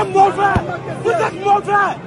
êtes mauvais. Vous êtes mauvais.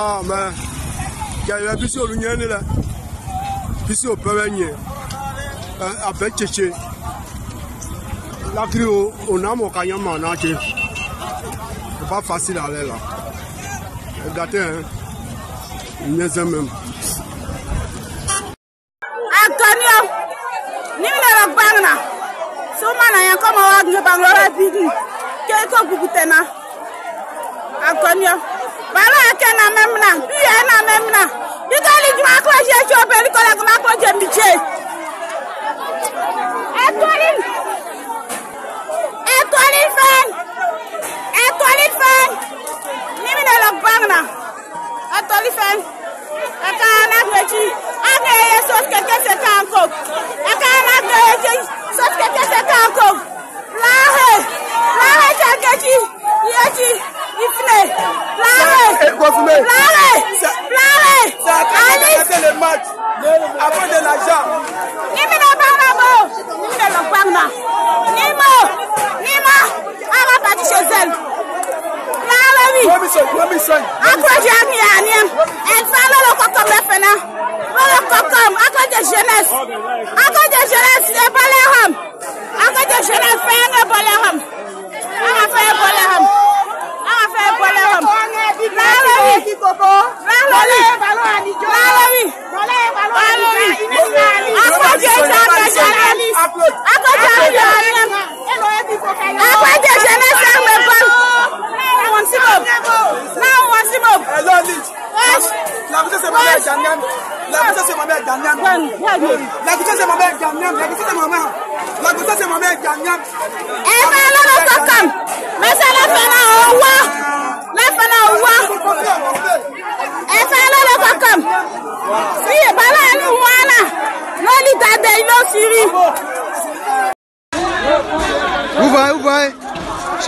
Ah, mais. Il y a eu ici au Lunion, là. Ici au Pévenier. Avec Tchétché. La crie au nom au Kanyam en entier. C'est pas facile à aller là. Regardez, hein. Il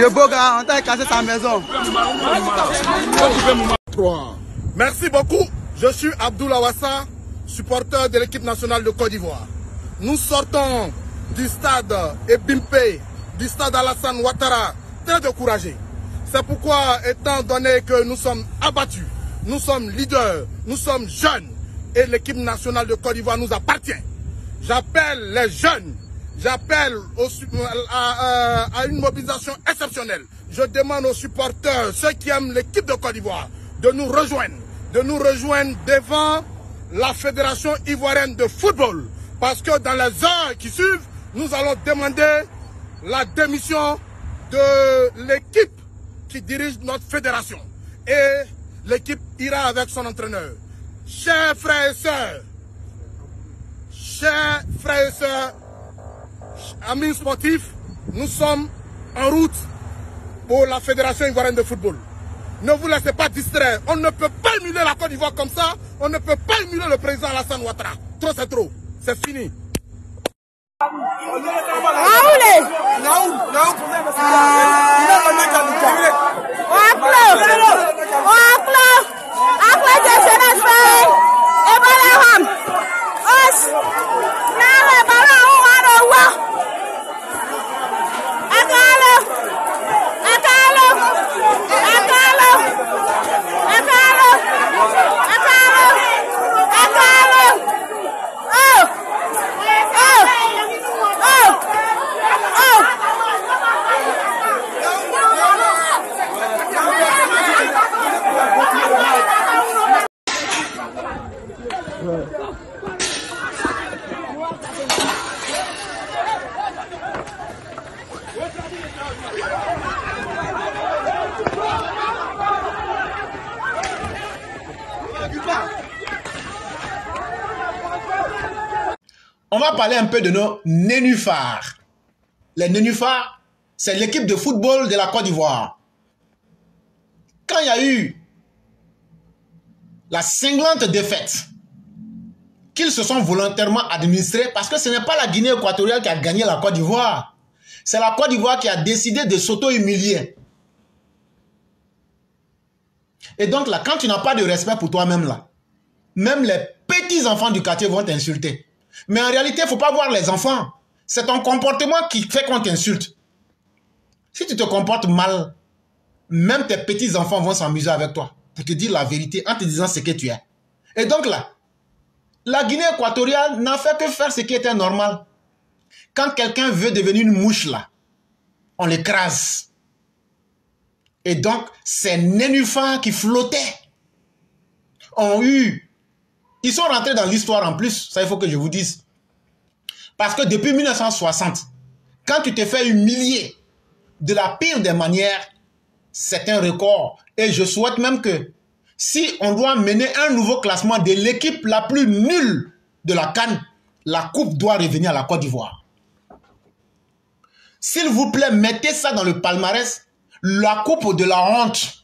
Boga, on t'a cassé sa maison. Merci beaucoup. Je suis Abdoul Awassa, supporter de l'équipe nationale de Côte d'Ivoire. Nous sortons du stade Ebimpe, du stade Alassane Ouattara, très découragés. C'est pourquoi, étant donné que nous sommes abattus, nous sommes leaders, nous sommes jeunes, et l'équipe nationale de Côte d'Ivoire nous appartient. J'appelle les jeunes, j'appelle à- à une mobilisation exceptionnelle. Je demande aux supporters, ceux qui aiment l'équipe de Côte d'Ivoire, de nous rejoindre, de nous rejoindre devant la Fédération ivoirienne de football. Parce que dans les heures qui suivent, nous allons demander la démission de l'équipe qui dirige notre fédération. Et l'équipe ira avec son entraîneur. Chers frères et sœurs, chers frères et sœurs, amis sportifs, nous sommes en route pour la Fédération ivoirienne de football. Ne vous laissez pas distraire. On ne peut pas émuler la Côte d'Ivoire comme ça. On ne peut pas émuler le président Alassane Ouattara. Trop, c'est trop. C'est fini. Raoulé. Parler un peu de nos nénuphars. Les nénuphars, c'est l'équipe de football de la Côte d'Ivoire. Quand il y a eu la cinglante défaite qu'ils se sont volontairement administrés, parce que ce n'est pas la Guinée équatoriale qui a gagné la Côte d'Ivoire. C'est la Côte d'Ivoire qui a décidé de s'auto-humilier. Et donc là, quand tu n'as pas de respect pour toi-même là, même les petits enfants du quartier vont t'insulter. Mais en réalité, il ne faut pas voir les enfants. C'est ton comportement qui fait qu'on t'insulte. Si tu te comportes mal, même tes petits enfants vont s'amuser avec toi pour te dire la vérité en te disant ce que tu es. Et donc là, la Guinée équatoriale n'a fait que faire ce qui était normal. Quand quelqu'un veut devenir une mouche là, on l'écrase. Et donc, ces nénuphars qui flottaient ont eu... Ils sont rentrés dans l'histoire en plus, ça il faut que je vous dise. Parce que depuis 1960, quand tu te fais humilier de la pire des manières, c'est un record. Et je souhaite même que si on doit mener un nouveau classement de l'équipe la plus nulle de la Cannes, la coupe doit revenir à la Côte d'Ivoire. S'il vous plaît, mettez ça dans le palmarès. La coupe de la honte.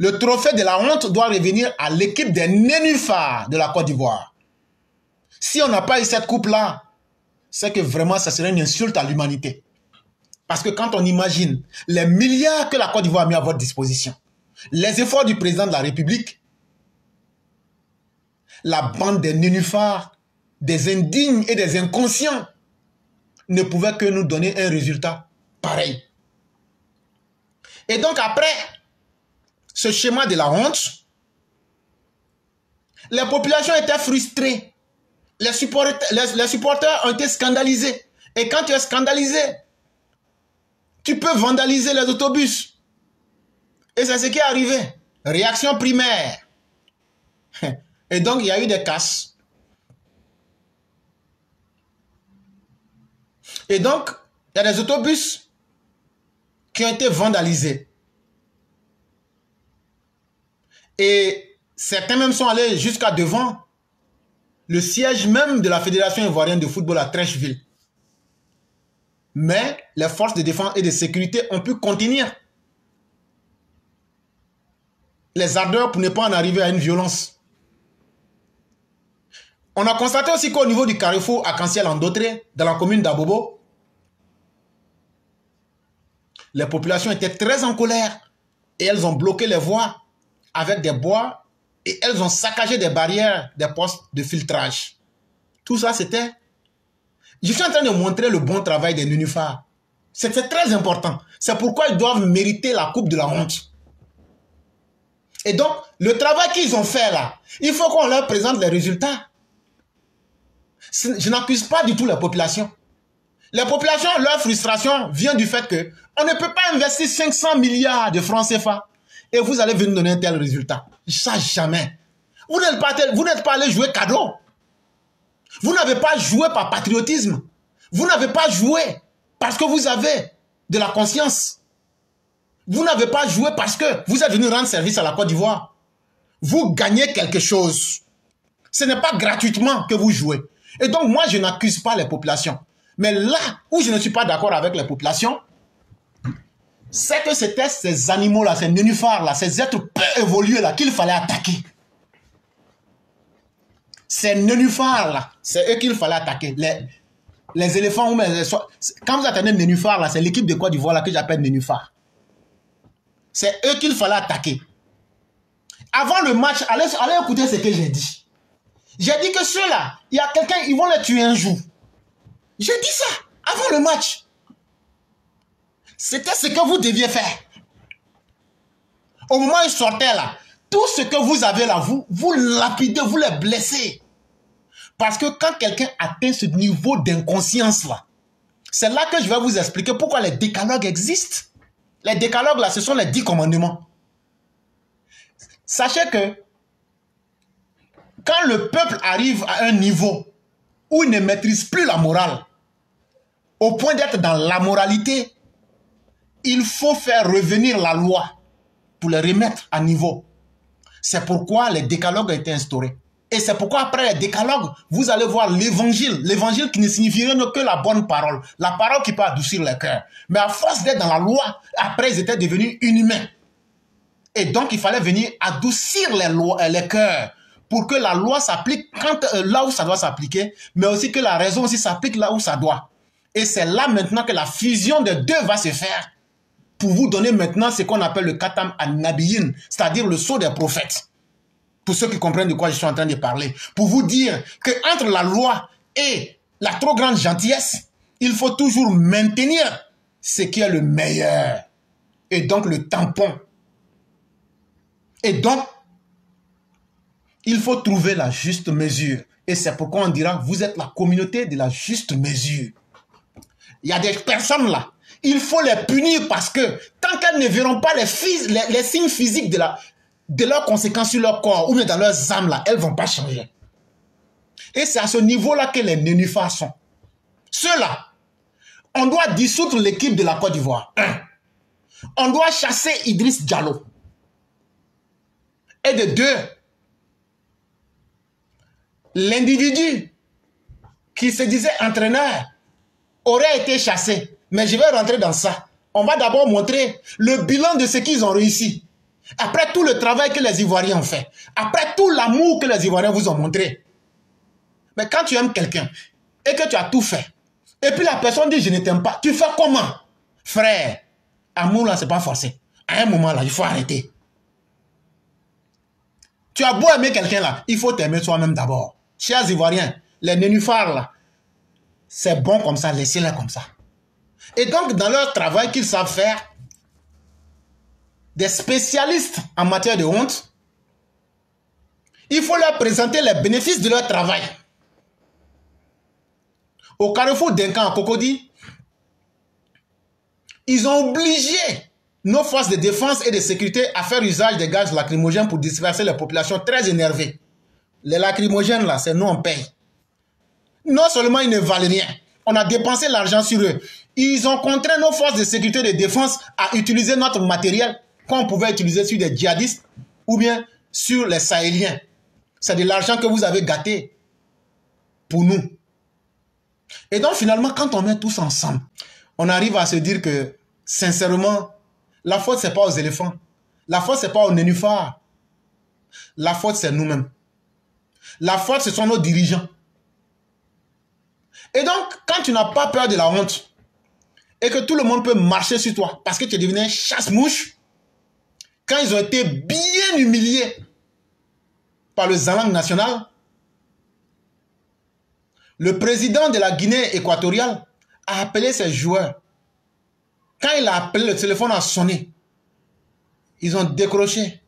Le trophée de la honte doit revenir à l'équipe des nénuphars de la Côte d'Ivoire. Si on n'a pas eu cette coupe-là, c'est que vraiment, ça serait une insulte à l'humanité. Parce que quand on imagine les milliards que la Côte d'Ivoire a mis à votre disposition, les efforts du président de la République, la bande des nénuphars, des indignes et des inconscients ne pouvaient que nous donner un résultat pareil. Et donc après ce schéma de la honte, les populations étaient frustrées. Les supporters, les, supporters ont été scandalisés. Et quand tu es scandalisé, tu peux vandaliser les autobus. Et c'est ce qui est arrivé. Réaction primaire. Et donc, il y a eu des casses. Et donc, il y a des autobus qui ont été vandalisés. Et certains même sont allés jusqu'à devant le siège même de la Fédération ivoirienne de football à Trècheville. Mais les forces de défense et de sécurité ont pu contenir les ardeurs pour ne pas en arriver à une violence. On a constaté aussi qu'au niveau du carrefour à Canciel en Dautré, dans la commune d'Abobo, les populations étaient très en colère et elles ont bloqué les voies avec des bois et elles ont saccagé des barrières, des postes de filtrage. Tout ça, c'était... Je suis en train de montrer le bon travail des nénuphars. C'était très important. C'est pourquoi ils doivent mériter la coupe de la honte. Et donc, le travail qu'ils ont fait là, il faut qu'on leur présente les résultats. Je n'accuse pas du tout la population. La population, leur frustration vient du fait que on ne peut pas investir 500 milliards de francs CFA et vous allez venir donner un tel résultat. Ça, jamais. Vous n'êtes pas, vous n'êtes pas allé jouer cadeau. Vous n'avez pas joué par patriotisme. Vous n'avez pas joué parce que vous avez de la conscience. Vous n'avez pas joué parce que vous êtes venu rendre service à la Côte d'Ivoire. Vous gagnez quelque chose. Ce n'est pas gratuitement que vous jouez. Et donc, moi, je n'accuse pas les populations. Mais là où je ne suis pas d'accord avec les populations, c'est que c'était ces animaux-là, ces nénuphars-là, ces êtres peu évolués-là qu'il fallait attaquer. Ces nénuphars-là, c'est eux qu'il fallait attaquer. Les, les éléphants, quand vous attendez nénuphars, là, c'est l'équipe de Côte d'Ivoire que j'appelle nénuphars. C'est eux qu'il fallait attaquer. Avant le match, allez, allez écouter ce que j'ai dit. J'ai dit que ceux-là, il y a quelqu'un, ils vont les tuer un jour. J'ai dit ça avant le match. C'était ce que vous deviez faire. Au moment où ils sortaient là, tout ce que vous avez là, vous, vous lapidez, vous les blessez. Parce que quand quelqu'un atteint ce niveau d'inconscience là, c'est là que je vais vous expliquer pourquoi les décalogues existent. Les décalogues là, ce sont les dix commandements. Sachez que quand le peuple arrive à un niveau où il ne maîtrise plus la morale, au point d'être dans la moralité, il faut faire revenir la loi pour les remettre à niveau. C'est pourquoi les décalogues ont été instaurés. Et c'est pourquoi après les décalogues, vous allez voir l'évangile. L'évangile qui ne signifierait que la bonne parole. La parole qui peut adoucir le cœur. Mais à force d'être dans la loi, après ils étaient devenus inhumains. Et donc il fallait venir adoucir les, lois, les cœurs pour que la loi s'applique euh, là où ça doit s'appliquer, mais aussi que la raison s'applique là où ça doit. Et c'est là maintenant que la fusion des deux va se faire pour vous donner maintenant ce qu'on appelle le katam an-nabiyin, c'est-à-dire le sceau des prophètes pour ceux qui comprennent de quoi je suis en train de parler, pour vous dire que entre la loi et la trop grande gentillesse, il faut toujours maintenir ce qui est le meilleur. Et donc le tampon. Et donc, il faut trouver la juste mesure. Et c'est pourquoi on dira, vous êtes la communauté de la juste mesure. Il y a des personnes là, il faut les punir parce que tant qu'elles ne verront pas les, signes physiques de leurs conséquences sur leur corps ou dans leurs âmes, là, elles ne vont pas changer. Et c'est à ce niveau-là que les nénuphars sont. Ceux-là, on doit dissoudre l'équipe de la Côte d'Ivoire. On doit chasser Idriss Diallo. Et de deux, l'individu qui se disait entraîneur aurait été chassé. Mais je vais rentrer dans ça. On va d'abord montrer le bilan de ce qu'ils ont réussi. Après tout le travail que les Ivoiriens ont fait, après tout l'amour que les Ivoiriens vous ont montré. Mais quand tu aimes quelqu'un et que tu as tout fait, et puis la personne dit je ne t'aime pas, tu fais comment? Frère, amour là, c'est pas forcé. À un moment là, il faut arrêter. Tu as beau aimer quelqu'un là, il faut t'aimer toi-même d'abord. Chers Ivoiriens, les nénuphars là, c'est bon comme ça, laissez-les comme ça. Et donc, dans leur travail qu'ils savent faire, des spécialistes en matière de honte, il faut leur présenter les bénéfices de leur travail. Au carrefour d'un camp à Cocody, ils ont obligé nos forces de défense et de sécurité à faire usage des gaz lacrymogènes pour disperser les populations très énervées. Les lacrymogènes, là, c'est nous, on paye. Non seulement ils ne valent rien, on a dépensé l'argent sur eux. Ils ont contraint nos forces de sécurité et de défense à utiliser notre matériel qu'on pouvait utiliser sur des djihadistes ou bien sur les Sahéliens. C'est de l'argent que vous avez gâté pour nous. Et donc finalement, quand on met tous ensemble, on arrive à se dire que, sincèrement, la faute, c'est pas aux éléphants. La faute, c'est pas aux nénuphars. La faute, c'est nous-mêmes. La faute, ce sont nos dirigeants. Et donc, quand tu n'as pas peur de la honte, et que tout le monde peut marcher sur toi, parce que tu es devenu un chasse-mouche, quand ils ont été bien humiliés par le Zalang national, le président de la Guinée équatoriale a appelé ses joueurs. Quand il a appelé, le téléphone a sonné. Ils ont décroché.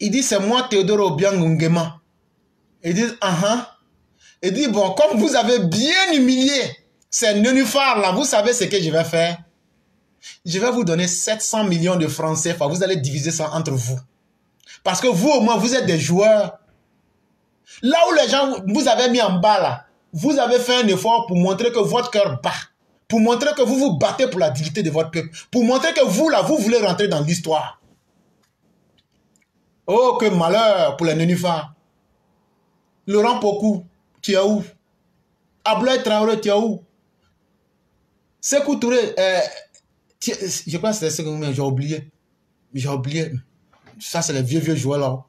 Il dit, c'est moi Théodore Obiang Ngema. Ils disent, ah ah. Il dit, bon, comme vous avez bien humilié ces nénuphars là, vous savez ce que je vais faire? Je vais vous donner 700 millions de francs CFA. Vous allez diviser ça entre vous. Parce que vous, au moins, vous êtes des joueurs. Là où les gens vous avez mis en bas, vous avez fait un effort pour montrer que votre cœur bat. Pour montrer que vous vous battez pour la dignité de votre peuple. Pour montrer que vous, là, vous voulez rentrer dans l'histoire. Oh, que malheur pour les nénuphars. Laurent Pokou, tu es où? Ablaï Traoré, tu es où? Sekou Touré, euh, je pense que c'est ce que j'ai oublié. J'ai oublié. Ça, c'est les vieux, vieux joueurs là.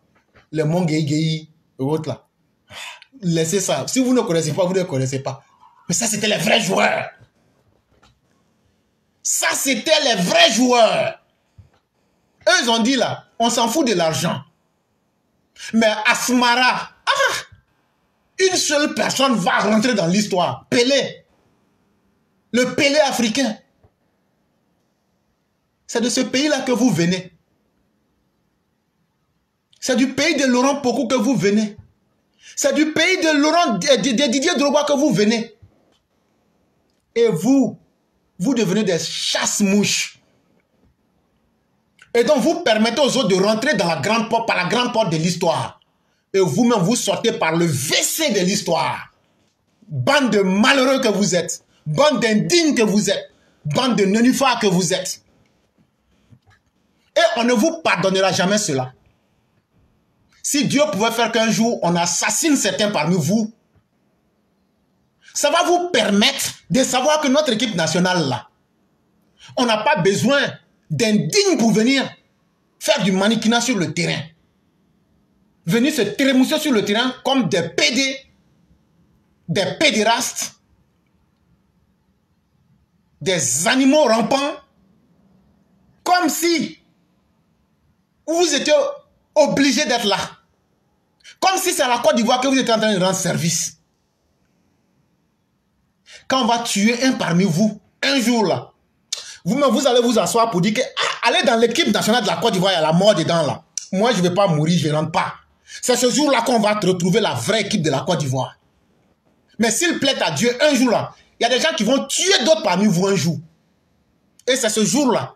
Les Mongei et autres là. Laissez ça. Si vous ne connaissez pas, vous ne connaissez pas. Mais ça, c'était les vrais joueurs. Ça, c'était les vrais joueurs. Eux, ont dit là, on s'en fout de l'argent. Mais Asmara, ah, une seule personne va rentrer dans l'histoire. Pelé. Le Pelé africain. C'est de ce pays-là que vous venez. C'est du pays de Laurent Pocou que vous venez. C'est du pays de Laurent Didier Drogba que vous venez. Et vous, vous devenez des chasse-mouches. Et donc vous permettez aux autres de rentrer dans la grande porte, par la grande porte de l'histoire. Et vous-même, vous sortez par le WC de l'histoire. Bande de malheureux que vous êtes. Bande d'indignes que vous êtes. Bande de nénuphars que vous êtes. Et on ne vous pardonnera jamais cela. si Dieu pouvait faire qu'un jour on assassine certains parmi vous, ça va vous permettre de savoir que notre équipe nationale là, on n'a pas besoin d'indignes pour venir faire du mannequinat sur le terrain. Venir se trémousser sur le terrain comme des PD, des pédérastes, des animaux rampants, comme si vous étiez obligé d'être là. Comme si c'est à la Côte d'Ivoire que vous êtes en train de rendre service. Quand on va tuer un parmi vous, un jour là, vous-même, vous allez vous asseoir pour dire que ah, allez dans l'équipe nationale de la Côte d'Ivoire, il y a la mort dedans là. Moi, je ne vais pas mourir, je ne rentre pas. C'est ce jour-là qu'on va retrouver la vraie équipe de la Côte d'Ivoire. Mais s'il plaît à Dieu, un jour là, il y a des gens qui vont tuer d'autres parmi vous un jour. Et c'est ce jour-là,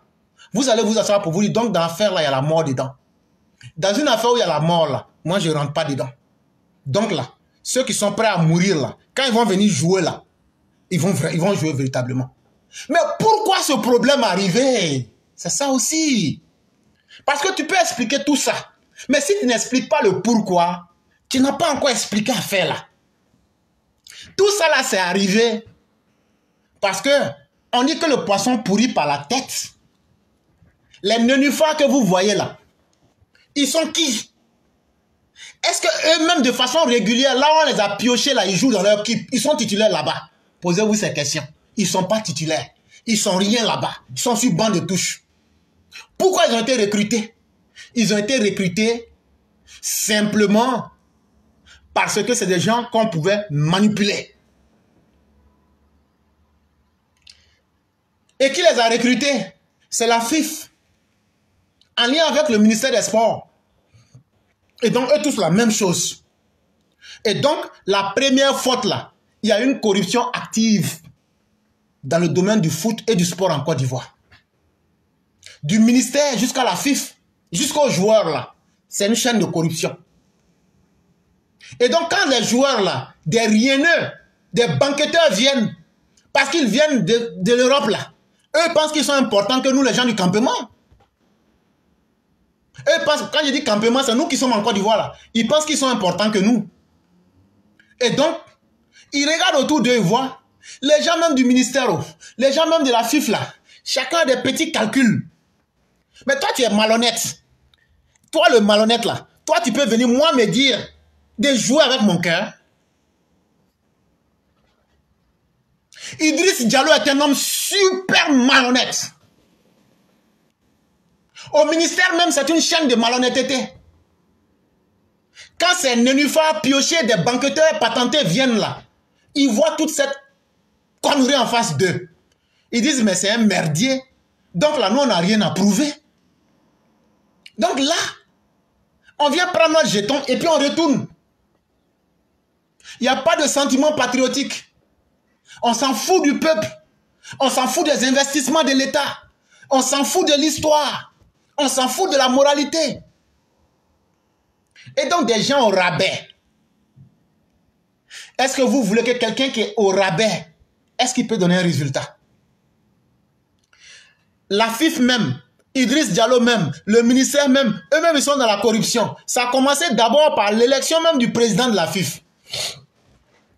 vous allez vous asseoir pour vous dire, donc dans l'affaire là, il y a la mort dedans. Dans une affaire où il y a la mort là, moi je ne rentre pas dedans. Donc là, ceux qui sont prêts à mourir là, quand ils vont venir jouer là, ils vont, ils vont jouer véritablement. Mais pourquoi ce problème arrivé? C'est ça aussi. Parce que tu peux expliquer tout ça. Mais si tu n'expliques pas le pourquoi, tu n'as pas encore expliqué à faire là. Tout ça là, c'est arrivé parce que on dit que le poisson pourrit par la tête. Les nénuphars que vous voyez là, ils sont qui? Est-ce que eux-mêmes de façon régulière, là on les a piochés là, ils jouent dans leur équipe, ils sont titulaires là-bas? Posez-vous ces questions. Ils ne sont pas titulaires. Ils sont rien là-bas. Ils sont sur banc de touche. Pourquoi ils ont été recrutés? Ils ont été recrutés simplement parce que c'est des gens qu'on pouvait manipuler. Et qui les a recrutés? C'est la FIF, en lien avec le ministère des Sports. Et donc, eux tous la même chose. Et donc, la première faute là, il y a une corruption active dans le domaine du foot et du sport en Côte d'Ivoire. Du ministère jusqu'à la FIF, jusqu'aux joueurs là, c'est une chaîne de corruption. Et donc quand les joueurs là, des rieneux, des banqueteurs viennent, parce qu'ils viennent de, de l'Europe là, eux pensent qu'ils sont importants que nous les gens du campement. Eux pensent, quand je dis campement, c'est nous qui sommes en Côte d'Ivoire là. Ils pensent qu'ils sont importants que nous. Et donc, ils regardent autour d'eux et voient les gens même du ministère, oh, les gens même de la FIF là, chacun a des petits calculs. Mais toi, tu es malhonnête. Toi, le malhonnête là, toi, tu peux venir moi me dire de jouer avec mon cœur. Idriss Diallo est un homme super malhonnête. Au ministère même, c'est une chaîne de malhonnêteté. Quand ces nénuphars piochés des banqueteurs patentés viennent là, ils voient toute cette connerie en face d'eux. Ils disent, mais c'est un merdier. Donc là, nous, on n'a rien à prouver. Donc là, on vient prendre notre jeton et puis on retourne. Il n'y a pas de sentiment patriotique. On s'en fout du peuple. On s'en fout des investissements de l'État. On s'en fout de l'histoire. On s'en fout de la moralité. Et donc des gens au rabais. Est-ce que vous voulez que quelqu'un qui est au rabais, est-ce qu'il peut donner un résultat? La FIF même, Idriss Diallo même, le ministère même, eux-mêmes ils sont dans la corruption. Ça a commencé d'abord par l'élection même du président de la FIF.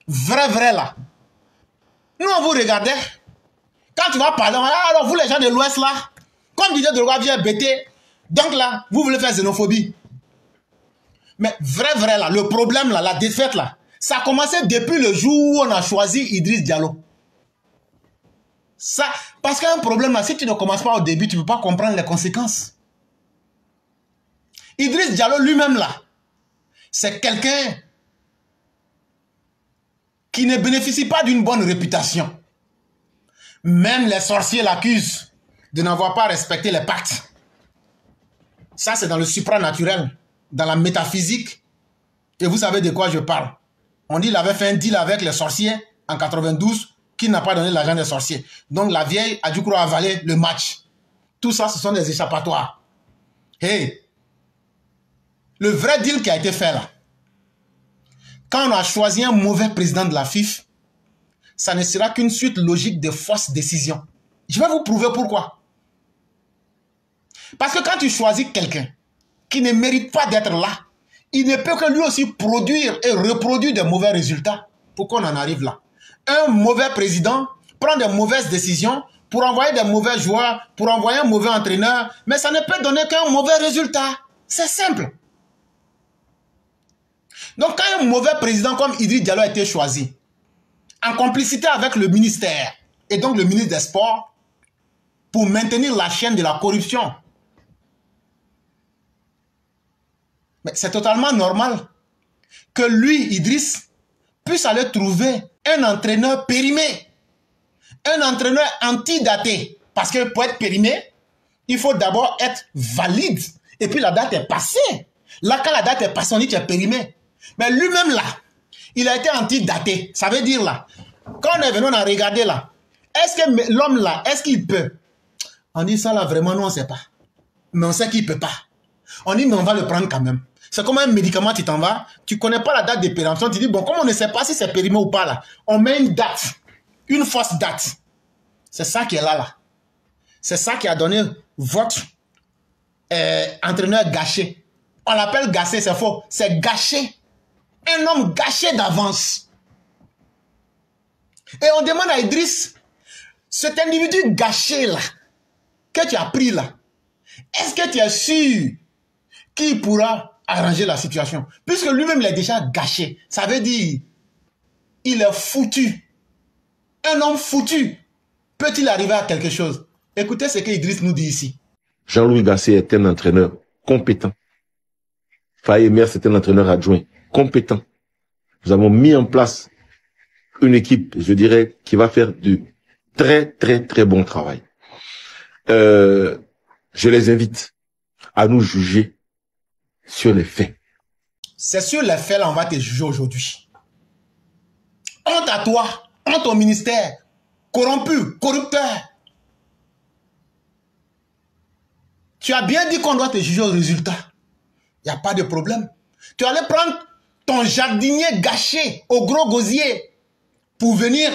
Vrai, vrai là. Nous, on vous regardait. Quand tu vas parler, ah, alors vous les gens de l'Ouest là, comme Didier Drogba vient bêter, donc là, vous voulez faire xénophobie. Mais vrai, vrai là, le problème là, la défaite là, ça a commencé depuis le jour où on a choisi Idriss Diallo. Ça, parce qu'il y a un problème là, si tu ne commences pas au début, tu ne peux pas comprendre les conséquences. Idriss Diallo lui-même là, c'est quelqu'un qui ne bénéficie pas d'une bonne réputation. Même les sorciers l'accusent de n'avoir pas respecté les pactes. Ça, c'est dans le supranaturel, dans la métaphysique. Et vous savez de quoi je parle. On dit qu'il avait fait un deal avec les sorciers en 92 qui n'a pas donné l'argent des sorciers. Donc la vieille a dû croire avaler le match. Tout ça, ce sont des échappatoires. Hey, le vrai deal qui a été fait là, quand on a choisi un mauvais président de la FIF, ça ne sera qu'une suite logique de fausses décisions. Je vais vous prouver pourquoi. Parce que quand tu choisis quelqu'un qui ne mérite pas d'être là, il ne peut que lui aussi produire et reproduire des mauvais résultats pour qu'on en arrive là. Un mauvais président prend de mauvaises décisions pour envoyer des mauvais joueurs, pour envoyer un mauvais entraîneur, mais ça ne peut donner qu'un mauvais résultat. C'est simple. Donc quand un mauvais président comme Idriss Diallo a été choisi, en complicité avec le ministère et donc le ministre des Sports, pour maintenir la chaîne de la corruption, c'est totalement normal que lui, Idriss, puisse aller trouver un entraîneur périmé, un entraîneur antidaté. Parce que pour être périmé, il faut d'abord être valide. Et puis la date est passée. Là, quand la date est passée, on dit que tu es périmé. Mais lui-même là, il a été antidaté. Ça veut dire là, quand on est venu, on a regardé là, est-ce que l'homme là, est-ce qu'il peut? On dit ça là, vraiment, nous on ne sait pas. Mais on sait qu'il ne peut pas. On dit, mais on va le prendre quand même. C'est comme un médicament, tu t'en vas, tu connais pas la date de péremption, tu dis, bon, comme on ne sait pas si c'est périmé ou pas là, on met une date, une fausse date. C'est ça qui est là, là. C'est ça qui a donné votre euh, entraîneur gâché. On l'appelle gâché, c'est faux. C'est gâché. Un homme gâché d'avance. Et on demande à Idriss, cet individu gâché là, que tu as pris là, est-ce que tu es sûr qu'il pourra arranger la situation? Puisque lui-même il est déjà gâché. Ça veut dire, il est foutu. Un homme foutu peut-il arriver à quelque chose? Écoutez ce que Idriss nous dit ici. Jean-Louis Gasset est un entraîneur compétent. Faye c'est un entraîneur adjoint compétent. Nous avons mis en place une équipe, je dirais, qui va faire du très, très, très bon travail. Euh, je les invite à nous juger sur les faits. C'est sur les faits là on va te juger aujourd'hui. Honte à toi, honte au ministère, corrompu, corrupteur. Tu as bien dit qu'on doit te juger au résultat. Il n'y a pas de problème. Tu allais prendre ton jardinier gâché au gros gosier pour venir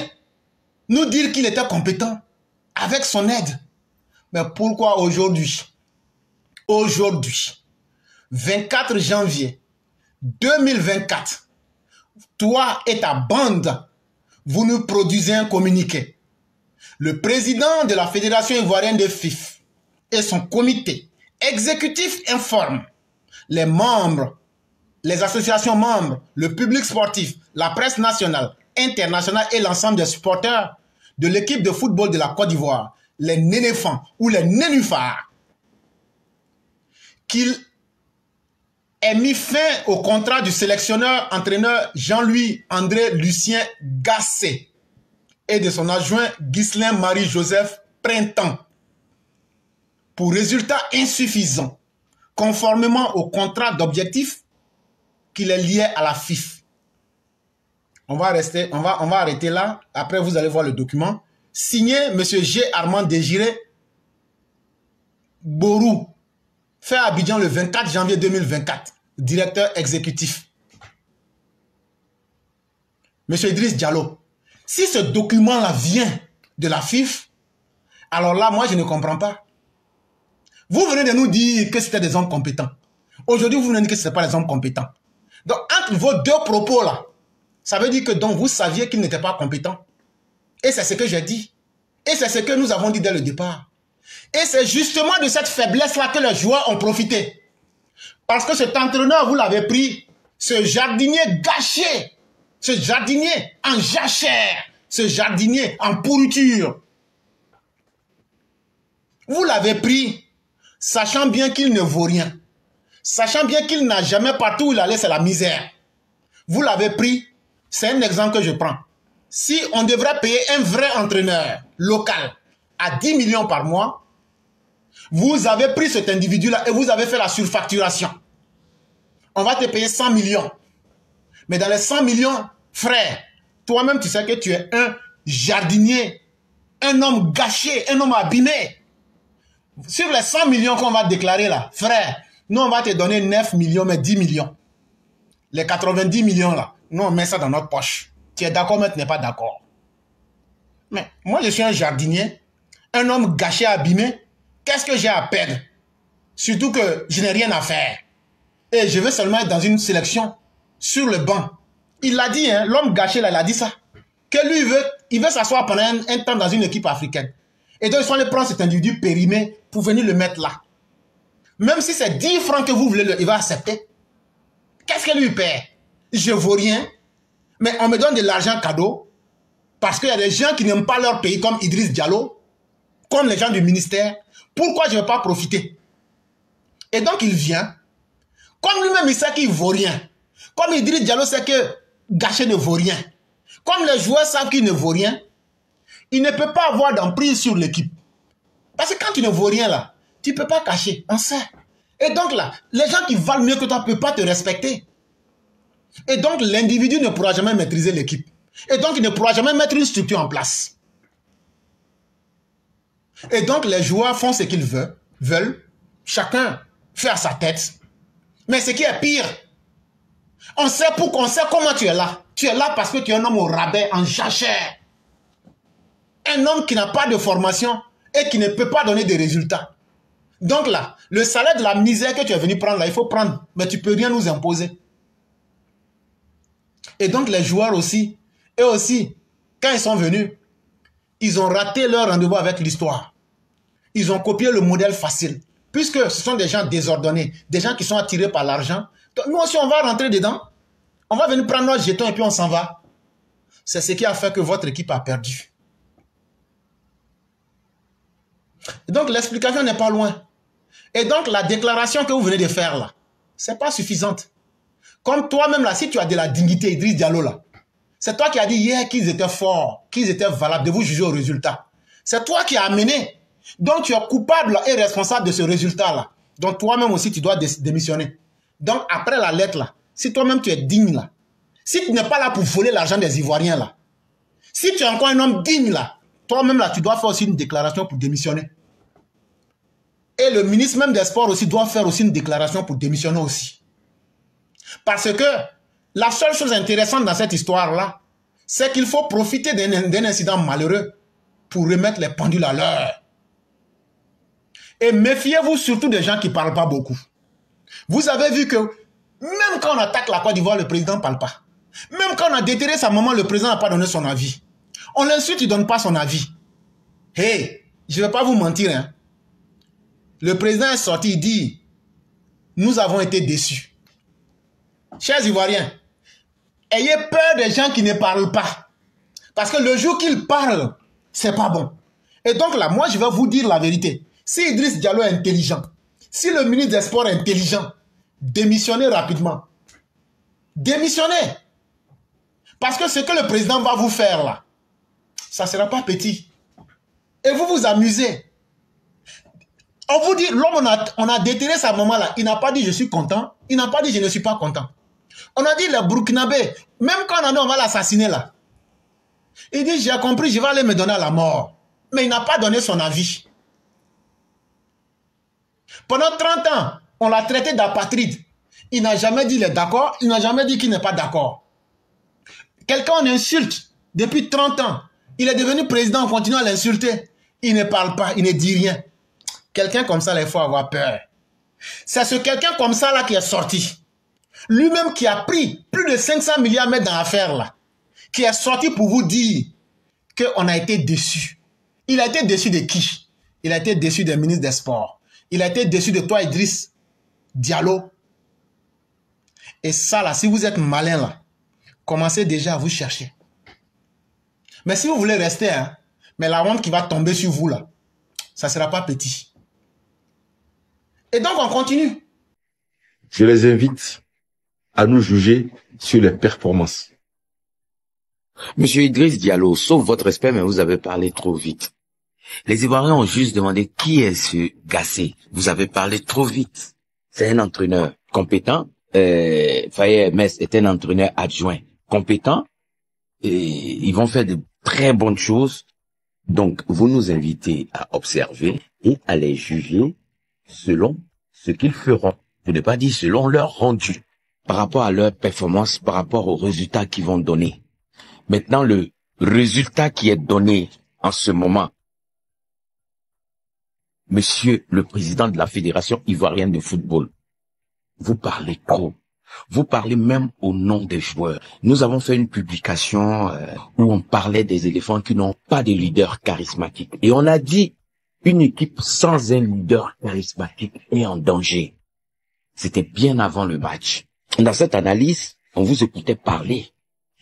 nous dire qu'il était compétent avec son aide. Mais pourquoi aujourd'hui, aujourd'hui, 24 janvier 2024, toi et ta bande, vous nous produisez un communiqué. Le président de la Fédération ivoirienne de FIF et son comité exécutif informent les membres, les associations membres, le public sportif, la presse nationale, internationale et l'ensemble des supporters de l'équipe de football de la Côte d'Ivoire, les Nénéfants ou les Nénuphars, qu'il ait mis fin au contrat du sélectionneur-entraîneur Jean-Louis André Lucien Gasset et de son adjoint Ghislain Marie-Joseph Printemps pour résultats insuffisants conformément au contrat d'objectif qu'il est lié à la FIF. On va rester, on va, arrêter là. Après, vous allez voir le document. Signé M. G. Armand Désiré Borou, fait à Abidjan le 24 janvier 2024, directeur exécutif. M. Idriss Diallo, si ce document-là vient de la FIF, alors là, moi, je ne comprends pas. Vous venez de nous dire que c'était des hommes compétents. Aujourd'hui, vous venez de dire que ce n'est pas des hommes compétents. Donc, entre vos deux propos-là, ça veut dire que donc vous saviez qu'ils n'étaient pas compétents. Et c'est ce que j'ai dit. Et c'est ce que nous avons dit dès le départ. Et c'est justement de cette faiblesse-là que les joueurs ont profité. Parce que cet entraîneur, vous l'avez pris, ce jardinier gâché, ce jardinier en jachère, ce jardinier en pourriture. Vous l'avez pris, sachant bien qu'il ne vaut rien. Sachant bien qu'il n'a jamais partout où il allait, c'est la misère. Vous l'avez pris, c'est un exemple que je prends. Si on devrait payer un vrai entraîneur local à 10 millions par mois, vous avez pris cet individu-là et vous avez fait la surfacturation. On va te payer 100 millions. Mais dans les 100 millions, frère, toi-même tu sais que tu es un jardinier, un homme gâché, un homme abîmé. Sur les 100 millions qu'on va déclarer là, frère, nous on va te donner 9 millions, mais 10 millions. Les 90 millions là, nous on met ça dans notre poche. Tu es d'accord, mais tu n'es pas d'accord. Mais moi je suis un jardinier, un homme gâché, abîmé. Qu'est-ce que j'ai à perdre? Surtout que je n'ai rien à faire. Et je veux seulement être dans une sélection sur le banc. Il l'a dit, hein, l'homme gâché là, il a dit ça. Que lui, il veut, il veut s'asseoir pendant un, un, temps dans une équipe africaine. Et donc, ils sont allés prendre cet individu périmé pour venir le mettre là. Même si c'est 10 francs que vous voulez, il va accepter. Qu'est-ce que lui paie? Je vaux rien, mais on me donne de l'argent cadeau parce qu'il y a des gens qui n'aiment pas leur pays comme Idriss Diallo, comme les gens du ministère. Pourquoi je ne vais pas profiter? Et donc il vient, comme lui-même il sait qu'il ne vaut rien, comme Idriss Diallo sait que gâcher ne vaut rien, comme les joueurs savent qu'il ne vaut rien, il ne peut pas avoir d'emprise sur l'équipe. Parce que quand tu ne vaux rien là, tu peux pas cacher, on sait. Et donc là, les gens qui valent mieux que toi ne peuvent pas te respecter. Et donc l'individu ne pourra jamais maîtriser l'équipe. Et donc il ne pourra jamais mettre une structure en place. Et donc les joueurs font ce qu'ils veulent, veulent. Chacun fait à sa tête. Mais ce qui est pire, on sait pourquoi, on sait comment tu es là. Tu es là parce que tu es un homme au rabais, en jachère. Un homme qui n'a pas de formation et qui ne peut pas donner des résultats. Donc là, le salaire de la misère que tu es venu prendre là, il faut prendre. Mais tu ne peux rien nous imposer. Et donc les joueurs aussi, eux aussi, quand ils sont venus, ils ont raté leur rendez-vous avec l'histoire. Ils ont copié le modèle facile. Puisque ce sont des gens désordonnés, des gens qui sont attirés par l'argent. Nous aussi, on va rentrer dedans. On va venir prendre nos jetons et puis on s'en va. C'est ce qui a fait que votre équipe a perdu. Donc l'explication n'est pas loin. Et donc la déclaration que vous venez de faire là, c'est pas suffisante. Comme toi-même là, si tu as de la dignité, Idriss Diallo là, c'est toi qui as dit hier qu'ils étaient forts, qu'ils étaient valables, de vous juger au résultat. C'est toi qui as amené. Donc tu es coupable et responsable de ce résultat là. Donc toi-même aussi tu dois démissionner. Donc après la lettre là, si toi-même tu es digne là, si tu n'es pas là pour voler l'argent des Ivoiriens là, si tu es encore un homme digne là, toi-même là, tu dois faire aussi une déclaration pour démissionner. Et le ministre même des Sports aussi doit faire aussi une déclaration pour démissionner aussi. Parce que la seule chose intéressante dans cette histoire-là, c'est qu'il faut profiter d'un incident malheureux pour remettre les pendules à l'heure. Et méfiez-vous surtout des gens qui ne parlent pas beaucoup. Vous avez vu que même quand on attaque la Côte d'Ivoire, le président ne parle pas. Même quand on a déterré sa maman, le président n'a pas donné son avis. On l'insulte, il ne donne pas son avis. Hé, je ne vais pas vous mentir. Hein. Le président est sorti, il dit, nous avons été déçus. Chers Ivoiriens, ayez peur des gens qui ne parlent pas. Parce que le jour qu'ils parlent, c'est pas bon. Et donc là, moi, je vais vous dire la vérité. Si Idriss Diallo est intelligent, si le ministre des Sports est intelligent, démissionnez rapidement. Démissionnez. Parce que ce que le président va vous faire là, ça ne sera pas petit. Et vous vous amusez. On vous dit, l'homme, on a, déterré sa maman là. Il n'a pas dit je suis content. Il n'a pas dit je ne suis pas content. On a dit le Burkinabé, même quand on a dit on va l'assassiner là. Il dit j'ai compris, je vais aller me donner à la mort. Mais il n'a pas donné son avis. Pendant 30 ans, on l'a traité d'apatride. Il n'a jamais dit il est d'accord, il n'a jamais dit qu'il n'est pas d'accord. Quelqu'un on insulte depuis 30 ans. Il est devenu président, on continue à l'insulter. Il ne parle pas, il ne dit rien. Quelqu'un comme ça, il faut avoir peur. C'est ce quelqu'un comme ça là qui est sorti. Lui-même qui a pris plus de 500 milliards dans l'affaire là. Qui est sorti pour vous dire qu'on a été déçu. Il a été déçu de qui? Il a été déçu des ministres des Sports. Il a été déçu de toi, Idriss Diallo. Et ça là, si vous êtes malin là, commencez déjà à vous chercher. Mais si vous voulez rester, hein, mais la honte qui va tomber sur vous là, ça ne sera pas petit. Et donc on continue. Je les invite à nous juger sur les performances. Monsieur Idriss Diallo, sauf votre respect, mais vous avez parlé trop vite. Les Ivoiriens ont juste demandé qui est ce Gassé. Vous avez parlé trop vite. C'est un entraîneur compétent. Euh, Faye Metz est un entraîneur adjoint compétent. Et ils vont faire de très bonnes choses. Donc, vous nous invitez à observer et à les juger selon ce qu'ils feront. Vous ne pas dire selon leur rendu, par rapport à leur performance, par rapport aux résultats qu'ils vont donner. Maintenant, le résultat qui est donné en ce moment, Monsieur le président de la Fédération ivoirienne de football, vous parlez trop. Vous parlez même au nom des joueurs. Nous avons fait une publication euh, où on parlait des éléphants qui n'ont pas de leader charismatique. Et on a dit, une équipe sans un leader charismatique est en danger. C'était bien avant le match. Dans cette analyse, on vous écoutait parler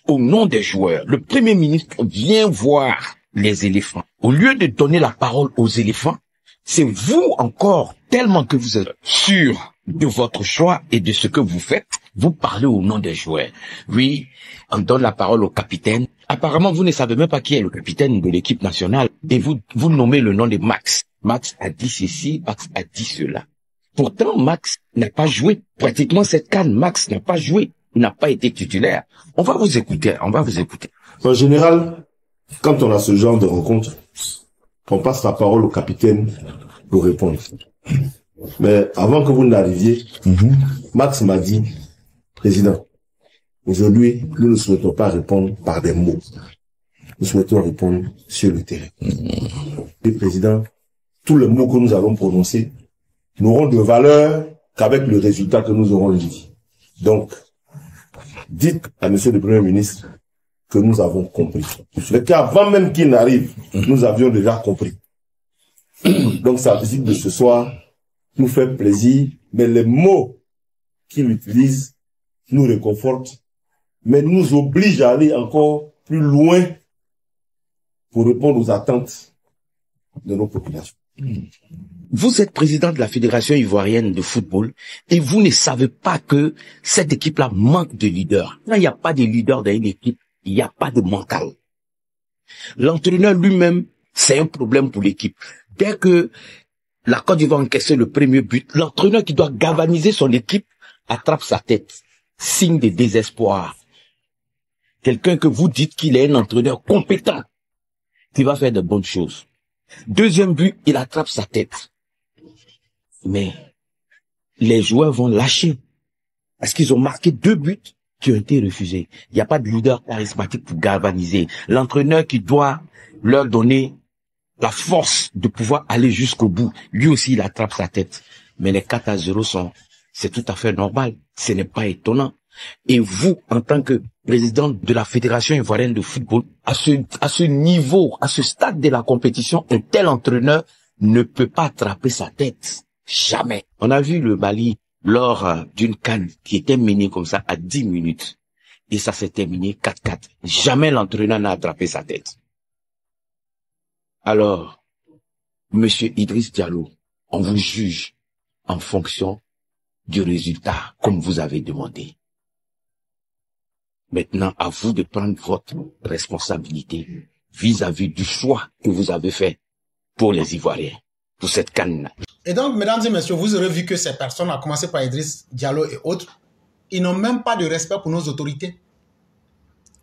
au nom des joueurs. Le Premier ministre vient voir les éléphants. Au lieu de donner la parole aux éléphants, c'est vous encore, tellement que vous êtes sûr de votre choix et de ce que vous faites, vous parlez au nom des joueurs. Oui, on donne la parole au capitaine. Apparemment, vous ne savez même pas qui est le capitaine de l'équipe nationale et vous, vous nommez le nom de Max. Max a dit ceci, Max a dit cela. Pourtant, Max n'a pas joué. Pratiquement cette canne, Max n'a pas joué. Il n'a pas été titulaire. On va vous écouter, on va vous écouter. En général, quand on a ce genre de rencontre, on passe la parole au capitaine pour répondre. Mais avant que vous n'arriviez, Max m'a dit, Président, aujourd'hui, nous ne souhaitons pas répondre par des mots. Nous souhaitons répondre sur le terrain. Et Président, tous les mots que nous allons prononcer n'auront de valeur qu'avec le résultat que nous aurons dit. Donc, dites à Monsieur le Premier ministre que nous avons compris. Mais qu'avant même qu'il n'arrive, nous avions déjà compris. Donc sa visite de ce soir nous fait plaisir, mais les mots qu'il utilise nous réconfortent, mais nous obligent à aller encore plus loin pour répondre aux attentes de nos populations. Vous êtes président de la Fédération ivoirienne de football et vous ne savez pas que cette équipe-là manque de leader. Là, il n'y a pas de leader dans une équipe, il n'y a pas de mental. L'entraîneur lui-même, c'est un problème pour l'équipe. Dès que la Côte d'Ivoire encaissé le premier but, l'entraîneur qui doit galvaniser son équipe attrape sa tête. Signe de désespoir. Quelqu'un que vous dites qu'il est un entraîneur compétent, qui va faire de bonnes choses. Deuxième but, il attrape sa tête. Mais les joueurs vont lâcher. Parce qu'ils ont marqué deux buts qui ont été refusés. Il n'y a pas de leader charismatique pour galvaniser. L'entraîneur qui doit leur donner la force de pouvoir aller jusqu'au bout. Lui aussi, il attrape sa tête. Mais les 4 à 0 sont, c'est tout à fait normal. Ce n'est pas étonnant. Et vous, en tant que président de la Fédération ivoirienne de football, à ce, niveau, à ce stade de la compétition, un tel entraîneur ne peut pas attraper sa tête. Jamais. On a vu le Mali lors d'une canne qui était menée comme ça à 10 minutes. Et ça s'est terminé 4-4. Jamais l'entraîneur n'a attrapé sa tête. Alors, Monsieur Idriss Diallo, on vous juge en fonction du résultat, comme vous avez demandé. Maintenant, à vous de prendre votre responsabilité vis-à-vis du choix que vous avez fait pour les Ivoiriens, pour cette canne Et donc, mesdames et messieurs, vous aurez vu que ces personnes, à commencer par Idriss Diallo et autres, ils n'ont même pas de respect pour nos autorités.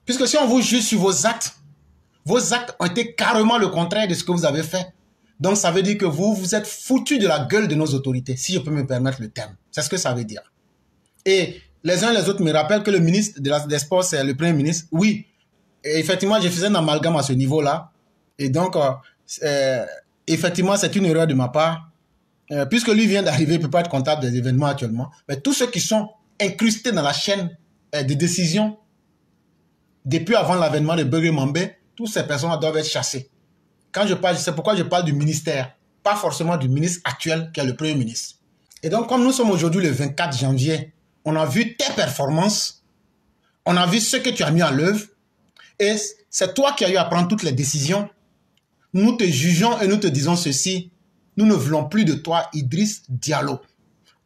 Puisque si on vous juge sur vos actes, vos actes ont été carrément le contraire de ce que vous avez fait. Donc, ça veut dire que vous, vous êtes foutu de la gueule de nos autorités, si je peux me permettre le terme. C'est ce que ça veut dire. Et les uns et les autres me rappellent que le ministre de la, des Sports, c'est le Premier ministre. Oui, effectivement, je faisais un amalgame à ce niveau-là. Et donc, euh, euh, effectivement, c'est une erreur de ma part. Euh, puisque lui vient d'arriver, il ne peut pas être comptable des événements actuellement. Mais tous ceux qui sont incrustés dans la chaîne euh, de décision depuis avant l'avènement de Burger Mambé, toutes ces personnes doivent être chassées. Quand je parle, c'est pourquoi je parle du ministère, pas forcément du ministre actuel qui est le Premier ministre. Et donc, comme nous sommes aujourd'hui le 24 janvier, on a vu tes performances, on a vu ce que tu as mis en l'œuvre, et c'est toi qui as eu à prendre toutes les décisions. Nous te jugeons et nous te disons ceci. Nous ne voulons plus de toi, Idriss Diallo.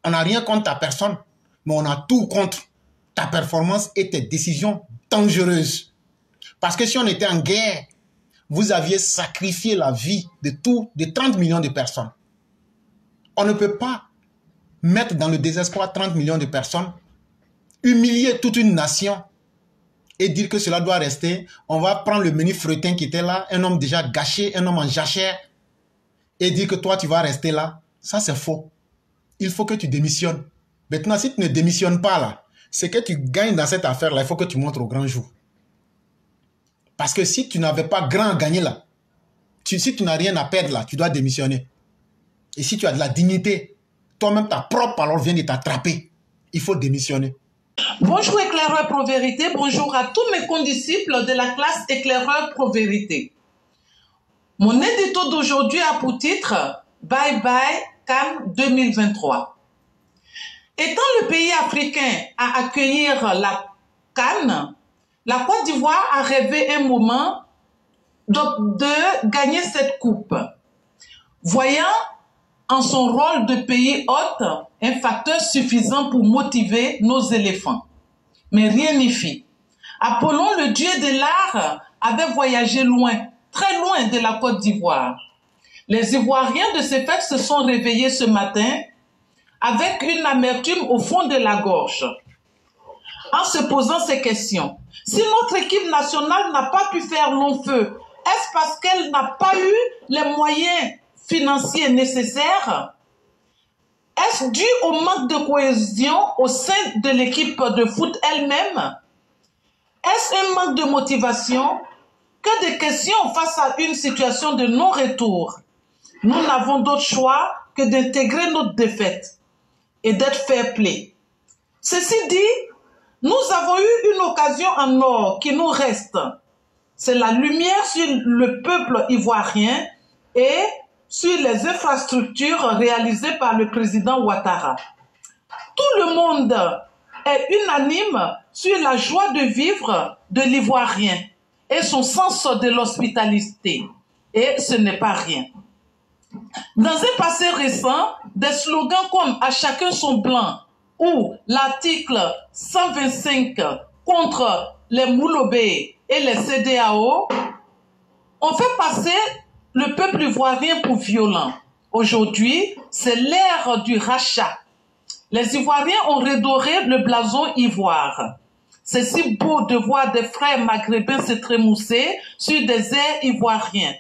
On n'a rien contre ta personne, mais on a tout contre ta performance et tes décisions dangereuses. Parce que si on était en guerre, vous aviez sacrifié la vie de tout, de 30 millions de personnes. On ne peut pas mettre dans le désespoir 30 millions de personnes, humilier toute une nation et dire que cela doit rester. On va prendre le menu fretin qui était là, un homme déjà gâché, un homme en jachère, et dire que toi, tu vas rester là. Ça, c'est faux. Il faut que tu démissionnes. Maintenant, si tu ne démissionnes pas là, c'est que tu gagnes dans cette affaire-là. Il faut que tu montres au grand jour. Parce que si tu n'avais pas grand à gagner là, si tu n'as rien à perdre là, tu dois démissionner. Et si tu as de la dignité, toi-même ta propre parole vient de t'attraper. il faut démissionner. Bonjour éclaireur pro-vérité, bonjour à tous mes condisciples de la classe éclaireur pro-vérité. Mon édito d'aujourd'hui a pour titre Bye bye Cannes 2023. Étant le pays africain à accueillir la Cannes, la Côte d'Ivoire a rêvé un moment de, gagner cette coupe. Voyant en son rôle de pays hôte un facteur suffisant pour motiver nos éléphants. Mais rien n'y fit. Apollon, le dieu de l'art, avait voyagé loin, très loin de la Côte d'Ivoire. Les Ivoiriens de ces fêtes se sont réveillés ce matin avec une amertume au fond de la gorge, en se posant ces questions. Si notre équipe nationale n'a pas pu faire long feu, est-ce parce qu'elle n'a pas eu les moyens financiers nécessaires? Est-ce dû au manque de cohésion au sein de l'équipe de foot elle-même? Est-ce un manque de motivation? Que des questions face à une situation de non-retour. Nous n'avons d'autre choix que d'intégrer notre défaite et d'être fair play. Ceci dit, nous avons eu une occasion en or qui nous reste. C'est la lumière sur le peuple ivoirien et sur les infrastructures réalisées par le président Ouattara. Tout le monde est unanime sur la joie de vivre de l'ivoirien et son sens de l'hospitalité. Et ce n'est pas rien. Dans un passé récent, des slogans comme à chacun son blanc ou l'article 125 contre les Moulobé et les CDAO ont fait passer le peuple ivoirien pour violent. Aujourd'hui, c'est l'ère du rachat. Les Ivoiriens ont redoré le blason ivoire. C'est si beau de voir des frères maghrébins se trémousser sur des airs ivoiriens.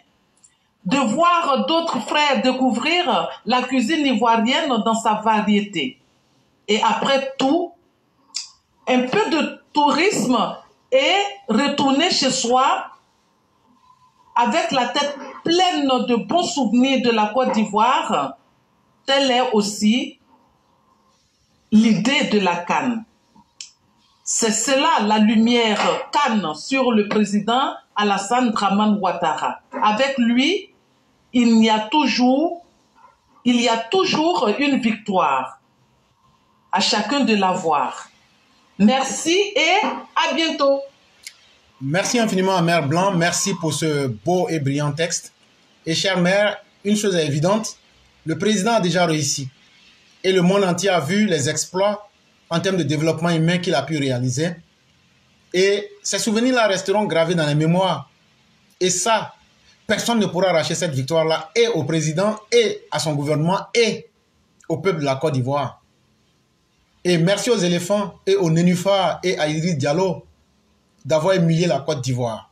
De voir d'autres frères découvrir la cuisine ivoirienne dans sa variété. Et après tout, un peu de tourisme et retourner chez soi avec la tête pleine de bons souvenirs de la Côte d'Ivoire, telle est aussi l'idée de la Cannes. C'est cela la lumière Cannes sur le président Alassane Draman Ouattara. Avec lui, il y a toujours, il y a toujours une victoire. À chacun de la voir. Merci et à bientôt. Merci infiniment à Mère Blanc. Merci pour ce beau et brillant texte. Et chère mère, une chose est évidente, le président a déjà réussi. Et le monde entier a vu les exploits en termes de développement humain qu'il a pu réaliser. Et ces souvenirs-là resteront gravés dans les mémoires. Et ça, personne ne pourra arracher cette victoire-là et au président, et à son gouvernement, et au peuple de la Côte d'Ivoire. Et merci aux éléphants et aux nénuphars et à Idriss Diallo d'avoir humilié la Côte d'Ivoire.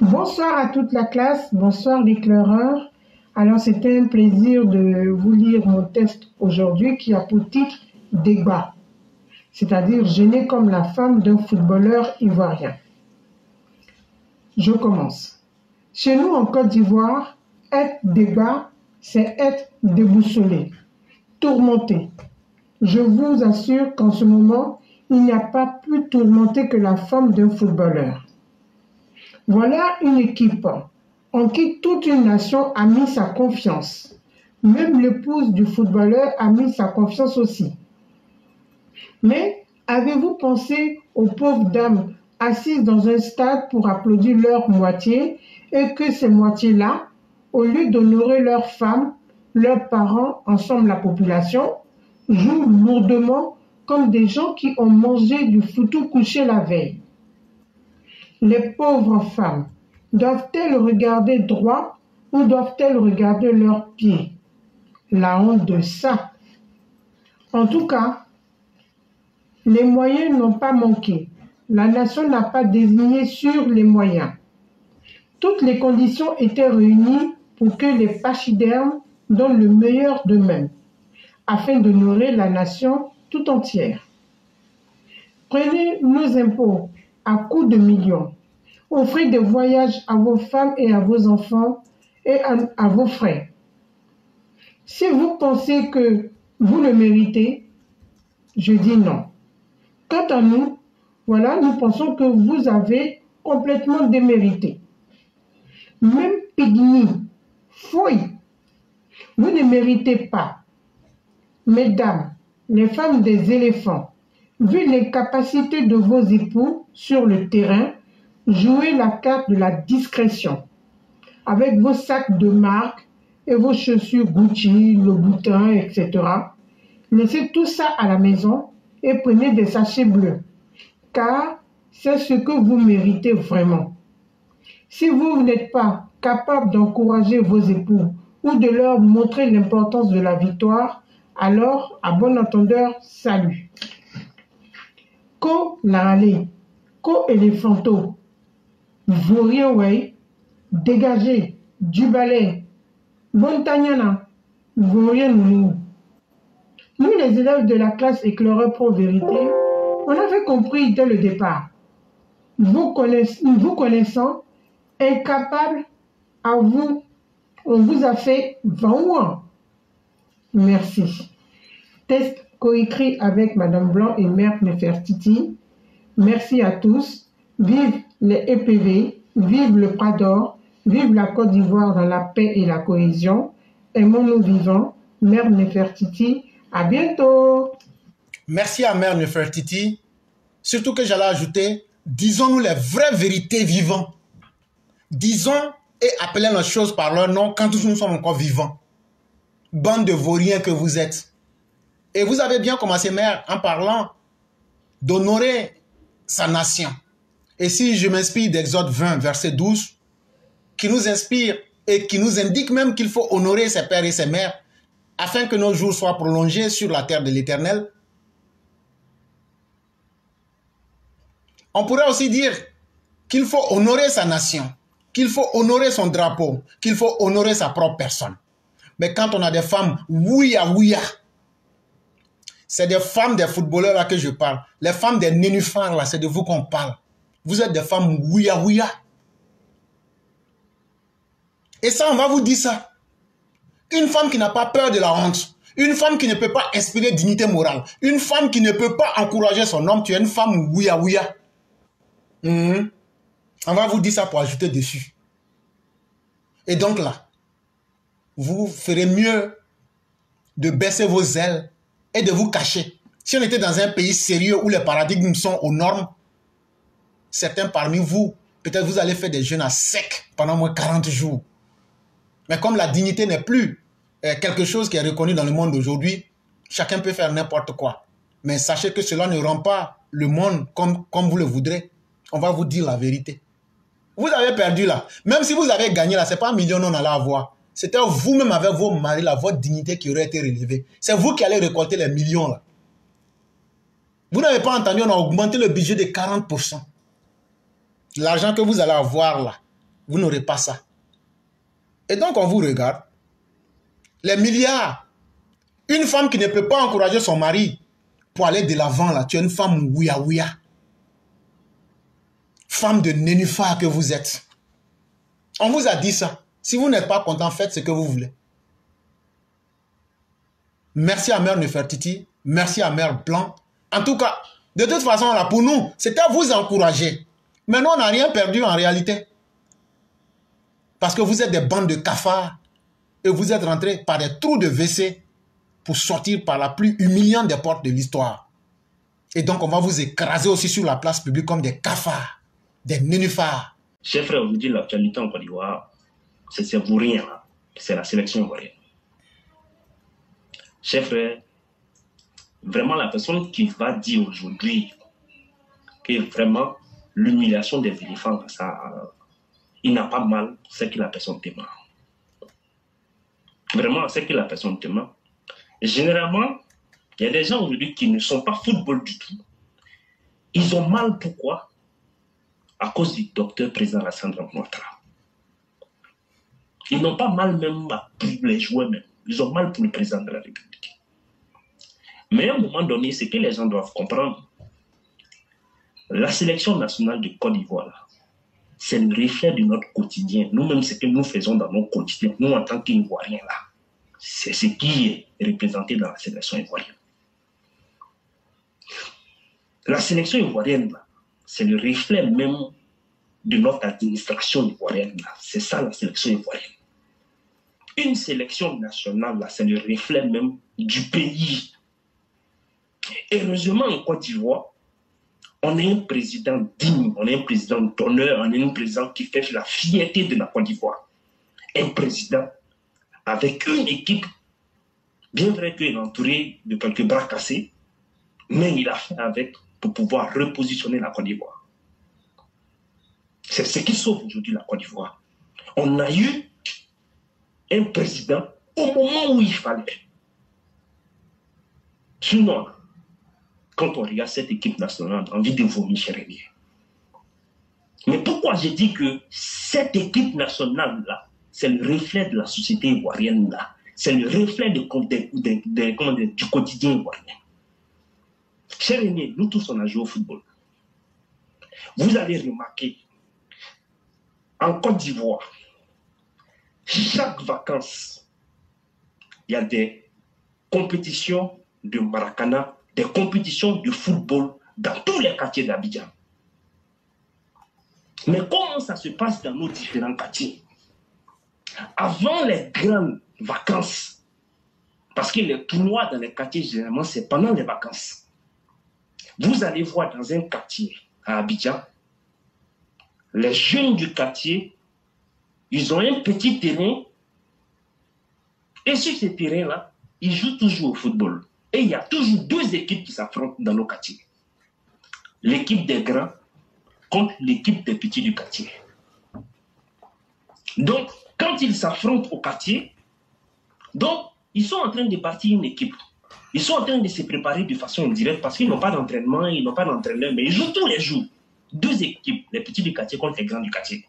Bonsoir à toute la classe, bonsoir l'éclaireur. Alors c'était un plaisir de vous lire mon texte aujourd'hui qui a pour titre Débat, c'est-à-dire gêné comme la femme d'un footballeur ivoirien. Je commence. Chez nous en Côte d'Ivoire, être débat, c'est être déboussolé, tourmenté. Je vous assure qu'en ce moment, il n'y a pas plus tourmenté que la femme d'un footballeur. Voilà une équipe en qui toute une nation a mis sa confiance. Même l'épouse du footballeur a mis sa confiance aussi. Mais avez-vous pensé aux pauvres dames assises dans un stade pour applaudir leur moitié et que ces moitiés-là, au lieu d'honorer leurs femmes, leurs parents, ensemble la population, jouent lourdement comme des gens qui ont mangé du foutu couché la veille. Les pauvres femmes, doivent-elles regarder droit ou doivent-elles regarder leurs pieds? La honte de ça. En tout cas, les moyens n'ont pas manqué. La nation n'a pas désigné sur les moyens. Toutes les conditions étaient réunies pour que les pachydermes donnent le meilleur d'eux-mêmes, afin de nourrir la nation tout entière. Prenez nos impôts à coups de millions. Offrez des voyages à vos femmes et à vos enfants et à, à vos frères. Si vous pensez que vous le méritez, je dis non. Quant à nous, voilà, nous pensons que vous avez complètement démérité. Même Pygmy, fouille, vous ne méritez pas. Mesdames, les femmes des éléphants, vu les capacités de vos époux sur le terrain, jouez la carte de la discrétion. Avec vos sacs de marque et vos chaussures Gucci, le boutin, etc. Laissez tout ça à la maison et prenez des sachets bleus, car c'est ce que vous méritez vraiment. Si vous n'êtes pas capable d'encourager vos époux ou de leur montrer l'importance de la victoire, alors, à bon entendeur, salut. Ko Narale, Ko Éléphanto, Vaurien Way, dégagez, du balai, Bontanyana, Noulou. Nous, les élèves de la classe éclaireur pro vérité, on avait compris dès le départ. Vous connaissant, incapable à vous, on vous a fait 20 Merci. Test coécrit avec Madame Blanc et Mère Nefertiti. Merci à tous. Vive les EPV, vive le Prador, vive la Côte d'Ivoire dans la paix et la cohésion. Aimons-nous vivants. Mère Nefertiti, à bientôt. Merci à Mère Nefertiti. Surtout que j'allais ajouter, disons-nous les vraies vérités vivants. Disons et appelons les choses par leur nom quand nous sommes encore vivants. Bande de vauriens que vous êtes. Et vous avez bien commencé, Mère, en parlant d'honorer sa nation. Et si je m'inspire d'Exode 20, verset 12, qui nous inspire et qui nous indique même qu'il faut honorer ses pères et ses mères afin que nos jours soient prolongés sur la terre de l'Éternel, on pourrait aussi dire qu'il faut honorer sa nation, qu'il faut honorer son drapeau, qu'il faut honorer sa propre personne. Mais quand on a des femmes ouïa ouïa, c'est des femmes des footballeurs là que je parle. Les femmes des nénuphars là, c'est de vous qu'on parle. Vous êtes des femmes ouïa ouïa. Et ça, on va vous dire ça. Une femme qui n'a pas peur de la honte. Une femme qui ne peut pas inspirer dignité morale. Une femme qui ne peut pas encourager son homme. Tu es une femme ouïa ouïa. Mhm. On va vous dire ça pour ajouter dessus. Et donc là, vous ferez mieux de baisser vos ailes et de vous cacher. Si on était dans un pays sérieux où les paradigmes sont aux normes, certains parmi vous, peut-être vous allez faire des jeûnes à sec pendant moins 40 jours. Mais comme la dignité n'est plus euh, quelque chose qui est reconnu dans le monde d'aujourd'hui, chacun peut faire n'importe quoi. Mais sachez que cela ne rend pas le monde comme, comme vous le voudrez. On va vous dire la vérité. Vous avez perdu là. Même si vous avez gagné là, ce n'est pas un million on allait avoir. C'était vous-même avec vos maris, là, votre dignité qui aurait été relevée. C'est vous qui allez récolter les millions là. Vous n'avez pas entendu, on a augmenté le budget de 40%. L'argent que vous allez avoir là, vous n'aurez pas ça. Et donc on vous regarde. Les milliards. Une femme qui ne peut pas encourager son mari pour aller de l'avant là, tu es une femme ouïa ouïa. Femme de nénuphar que vous êtes. On vous a dit ça. Si vous n'êtes pas content, faites ce que vous voulez. Merci à Mère Nefertiti. Merci à Mère Blanc. En tout cas, de toute façon, là, pour nous, c'était à vous encourager. Mais nous, on n'a rien perdu en réalité. Parce que vous êtes des bandes de cafards. Et vous êtes rentrés par des trous de WC pour sortir par la plus humiliante des portes de l'histoire. Et donc, on va vous écraser aussi sur la place publique comme des cafards, des nénuphars. Chers frères, l'actualité en Côte d'Ivoire, c'est pour rien. C'est la sélection ivoirienne. Chers frères, vraiment la personne qui va dire aujourd'hui que vraiment l'humiliation des éléphants, ça, il n'a pas mal, c'est que la personne témoin. Vraiment, c'est que la personne témoin. Généralement, il y a des gens aujourd'hui qui ne sont pas football du tout. Ils ont mal pourquoi? À cause du docteur président Alassane Ouattara. Ils n'ont pas mal même pour les joueurs même. Ils ont mal pour le président de la République. Mais à un moment donné, ce que les gens doivent comprendre, la sélection nationale de Côte d'Ivoire, c'est le reflet de notre quotidien. Nous-mêmes, ce que nous faisons dans nos quotidiens, nous en tant qu'Ivoiriens là. C'est ce qui est représenté dans la sélection ivoirienne. La sélection ivoirienne, c'est le reflet même de notre administration ivoirienne. C'est ça la sélection ivoirienne. Une sélection nationale, c'est le reflet même du pays. Heureusement, en Côte d'Ivoire, on a un président digne, on a un président d'honneur, on a un président qui fait la fierté de la Côte d'Ivoire. Un président avec une équipe, bien vrai qu'il est entouré de quelques bras cassés, mais il a fait avec pour pouvoir repositionner la Côte d'Ivoire. C'est ce qui sauve aujourd'hui la Côte d'Ivoire. On a eu un président au moment où il fallait. Sinon, quand on regarde cette équipe nationale, on a envie de vomir chez Mais pourquoi j'ai dit que cette équipe nationale-là, c'est le reflet de la société ivoirienne-là, c'est le reflet du quotidien ivoirien. Cher aîné, nous tous, on a joué au football. Vous allez remarquer, en Côte d'Ivoire, chaque vacances, il y a des compétitions de Maracana, des compétitions de football dans tous les quartiers d'Abidjan. Mais comment ça se passe dans nos différents quartiers? Avant les grandes vacances, parce que les tournois dans les quartiers, généralement, c'est pendant les vacances. Vous allez voir dans un quartier à Abidjan, les jeunes du quartier ils ont un petit terrain. Et sur ce terrain-là, ils jouent toujours au football. Et il y a toujours deux équipes qui s'affrontent dans nos quartiers. L'équipe des grands contre l'équipe des petits du quartier. Donc, quand ils s'affrontent au quartier, donc, ils sont en train de bâtir une équipe. Ils sont en train de se préparer de façon indirecte parce qu'ils n'ont pas d'entraînement, ils n'ont pas d'entraîneur, mais ils jouent tous les jours. Deux équipes, les petits du quartier contre les grands du quartier.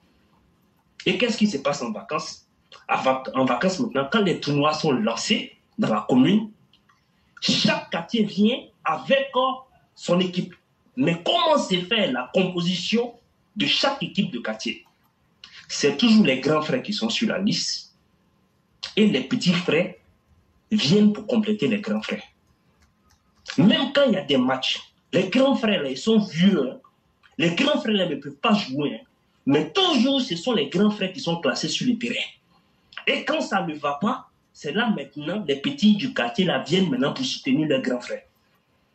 Et qu'est-ce qui se passe en vacances? En vacances maintenant, quand les tournois sont lancés dans la commune, chaque quartier vient avec euh, son équipe. Mais comment se fait la composition de chaque équipe de quartier? C'est toujours les grands frères qui sont sur la liste et les petits frères viennent pour compléter les grands frères. Même quand il y a des matchs, les grands frères, ils sont vieux. Hein. Les grands frères ne peuvent pas jouer. Hein. Mais toujours, ce sont les grands frères qui sont classés sur le terrain. Et quand ça ne va pas, c'est là maintenant, les petits du quartier là viennent maintenant pour soutenir leurs grands frères.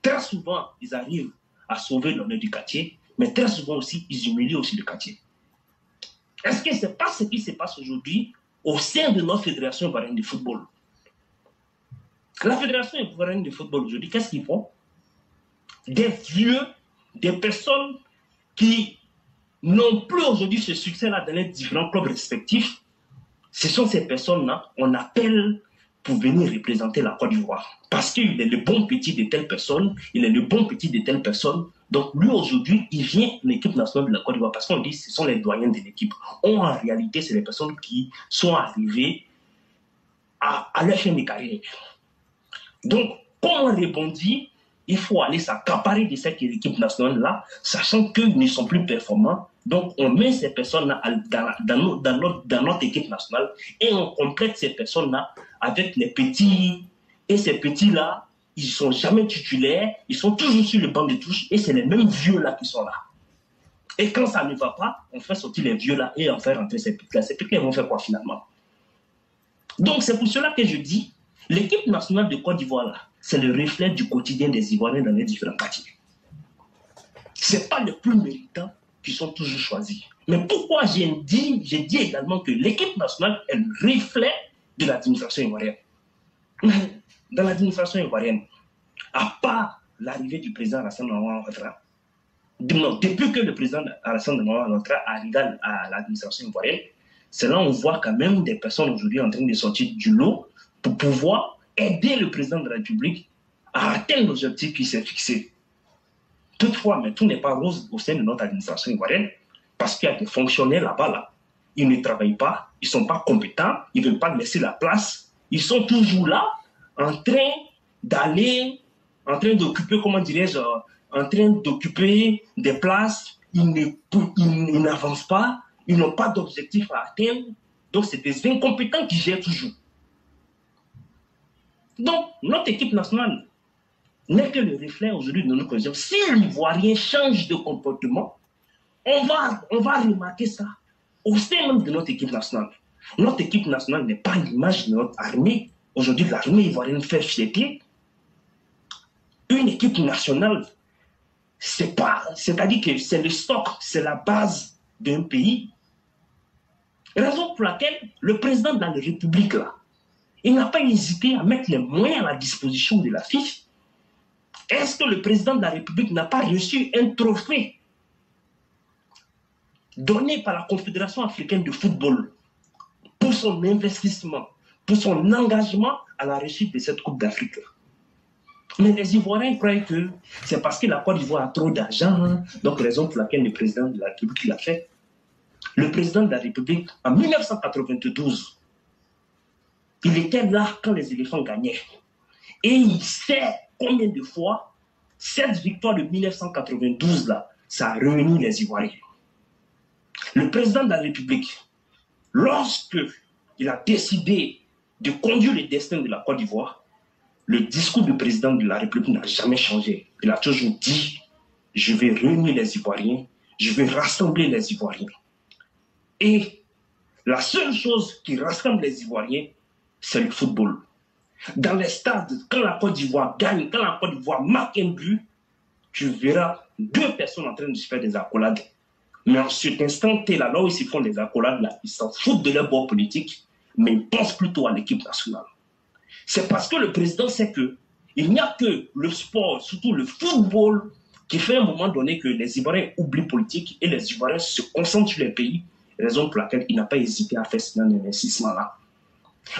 Très souvent, ils arrivent à sauver l'honneur du quartier, mais très souvent aussi, ils humilient aussi le quartier. Est-ce que ce n'est pas ce qui se passe aujourd'hui au sein de notre fédération de football? La fédération ivoirienne de football aujourd'hui, qu'est-ce qu'ils font? Des vieux, des personnes qui n'ont plus aujourd'hui ce succès-là dans les différents clubs respectifs, ce sont ces personnes-là, on appelle pour venir représenter la Côte d'Ivoire. Parce qu'il est le bon petit de telle personne, il est le bon petit de telle personne. Donc lui aujourd'hui, il vient de l'équipe nationale de la Côte d'Ivoire parce qu'on dit que ce sont les doyens de l'équipe. En réalité, c'est les personnes qui sont arrivées à, à leur fin de carrière. Donc, comment rebondir il faut aller s'accaparer de cette équipe nationale-là, sachant qu'ils ne sont plus performants. Donc, on met ces personnes-là dans, dans, notre, équipe nationale et on complète ces personnes-là avec les petits. Et ces petits-là, ils ne sont jamais titulaires, ils sont toujours sur le banc de touche et c'est les mêmes vieux-là qui sont là. Et quand ça ne va pas, on fait sortir les vieux-là et on fait rentrer ces petits-là. Ces petits-là vont faire quoi finalement? Donc, c'est pour cela que je dis, l'équipe nationale de Côte d'Ivoire, c'est le reflet du quotidien des Ivoiriens dans les différents quartiers. Ce n'est pas les plus méritants qui sont toujours choisis. Mais pourquoi j'ai dit, également que l'équipe nationale est le reflet de l'administration ivoirienne? Dans l'administration ivoirienne, à part l'arrivée du président Alassane Ouattara, depuis que le président Alassane Ouattara arrive à l'administration ivoirienne, c'est là où on voit quand même des personnes aujourd'hui en train de sortir du lot pour pouvoir aider le président de la République à atteindre l'objectif qui s'est fixé. Toutefois, mais tout n'est pas rose au sein de notre administration ivoirienne, parce qu'il y a des fonctionnaires là-bas, là. Ils ne travaillent pas, ils ne sont pas compétents, ils ne veulent pas laisser la place. Ils sont toujours là, en train d'aller, en train d'occuper, comment dirais-je, euh, en train d'occuper des places. Ils n'avancent pas, ils n'ont pas d'objectif à atteindre. Donc, c'est des incompétents qui gèrent toujours. Donc, notre équipe nationale n'est que le reflet aujourd'hui de notre condition. Si l'Ivoirien change de comportement, on va, on va remarquer ça au sein même de notre équipe nationale. Notre équipe nationale n'est pas l'image de notre armée. Aujourd'hui, l'armée ivoirienne fait fierté. Une équipe nationale, c'est pas, c'est-à-dire que c'est le stock, c'est la base d'un pays. Raison pour laquelle le président de la République, là, il n'a pas hésité à mettre les moyens à la disposition de la FIFA. Est-ce que le président de la République n'a pas reçu un trophée donné par la Confédération africaine de football pour son investissement, pour son engagement à la réussite de cette Coupe d'Afrique? Mais les Ivoiriens croient que c'est parce que la Côte d'Ivoire a trop d'argent, donc raison pour laquelle le président de la République l'a fait. Le président de la République, en 1992, il était là quand les éléphants gagnaient. Et il sait combien de fois cette victoire de 1992 là, ça a réuni les Ivoiriens. Le président de la République, lorsque il a décidé de conduire le destin de la Côte d'Ivoire, le discours du président de la République n'a jamais changé. Il a toujours dit, je vais réunir les Ivoiriens, je vais rassembler les Ivoiriens. Et la seule chose qui rassemble les Ivoiriens, c'est le football. Dans les stades, quand la Côte d'Ivoire gagne, quand la Côte d'Ivoire marque un but, tu verras deux personnes en train de se faire des accolades. Mais en cet instant là, là où ils se font des accolades, là, ils s'en foutent de leur bord politique, mais ils pensent plutôt à l'équipe nationale. C'est parce que le président sait que il n'y a que le sport, surtout le football, qui fait à un moment donné que les Ivoiriens oublient politique et les Ivoiriens se concentrent sur les pays, raison pour laquelle il n'a pas hésité à faire ce investissement-là.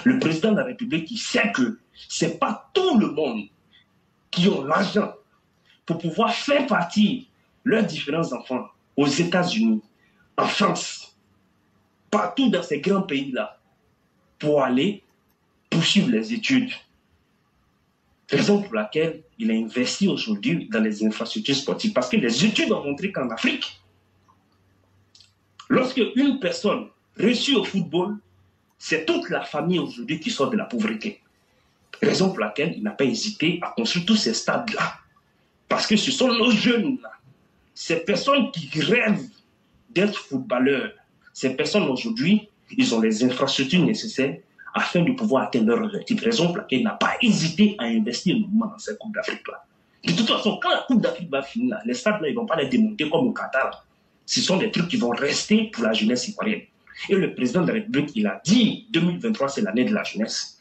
Le président de la République, il sait que ce n'est pas tout le monde qui ont l'argent pour pouvoir faire partie leurs différents enfants aux États-Unis, en France, partout dans ces grands pays-là, pour aller poursuivre les études. Raison pour laquelle il a investi aujourd'hui dans les infrastructures sportives. Parce que les études ont montré qu'en Afrique, lorsque une personne réussit au football, c'est toute la famille aujourd'hui qui sort de la pauvreté. Raison pour laquelle il n'a pas hésité à construire tous ces stades-là. Parce que ce sont nos jeunes-là, ces personnes qui rêvent d'être footballeurs, ces personnes aujourd'hui, ils ont les infrastructures nécessaires afin de pouvoir atteindre leur objectif. Raison pour laquelle il n'a pas hésité à investir dans cette Coupe d'Afrique-là. De toute façon, quand la Coupe d'Afrique va finir, les stades-là, ils ne vont pas les démonter comme au Qatar. Ce sont des trucs qui vont rester pour la jeunesse ivoirienne. Et le président de la République, il a dit 2023, c'est l'année de la jeunesse.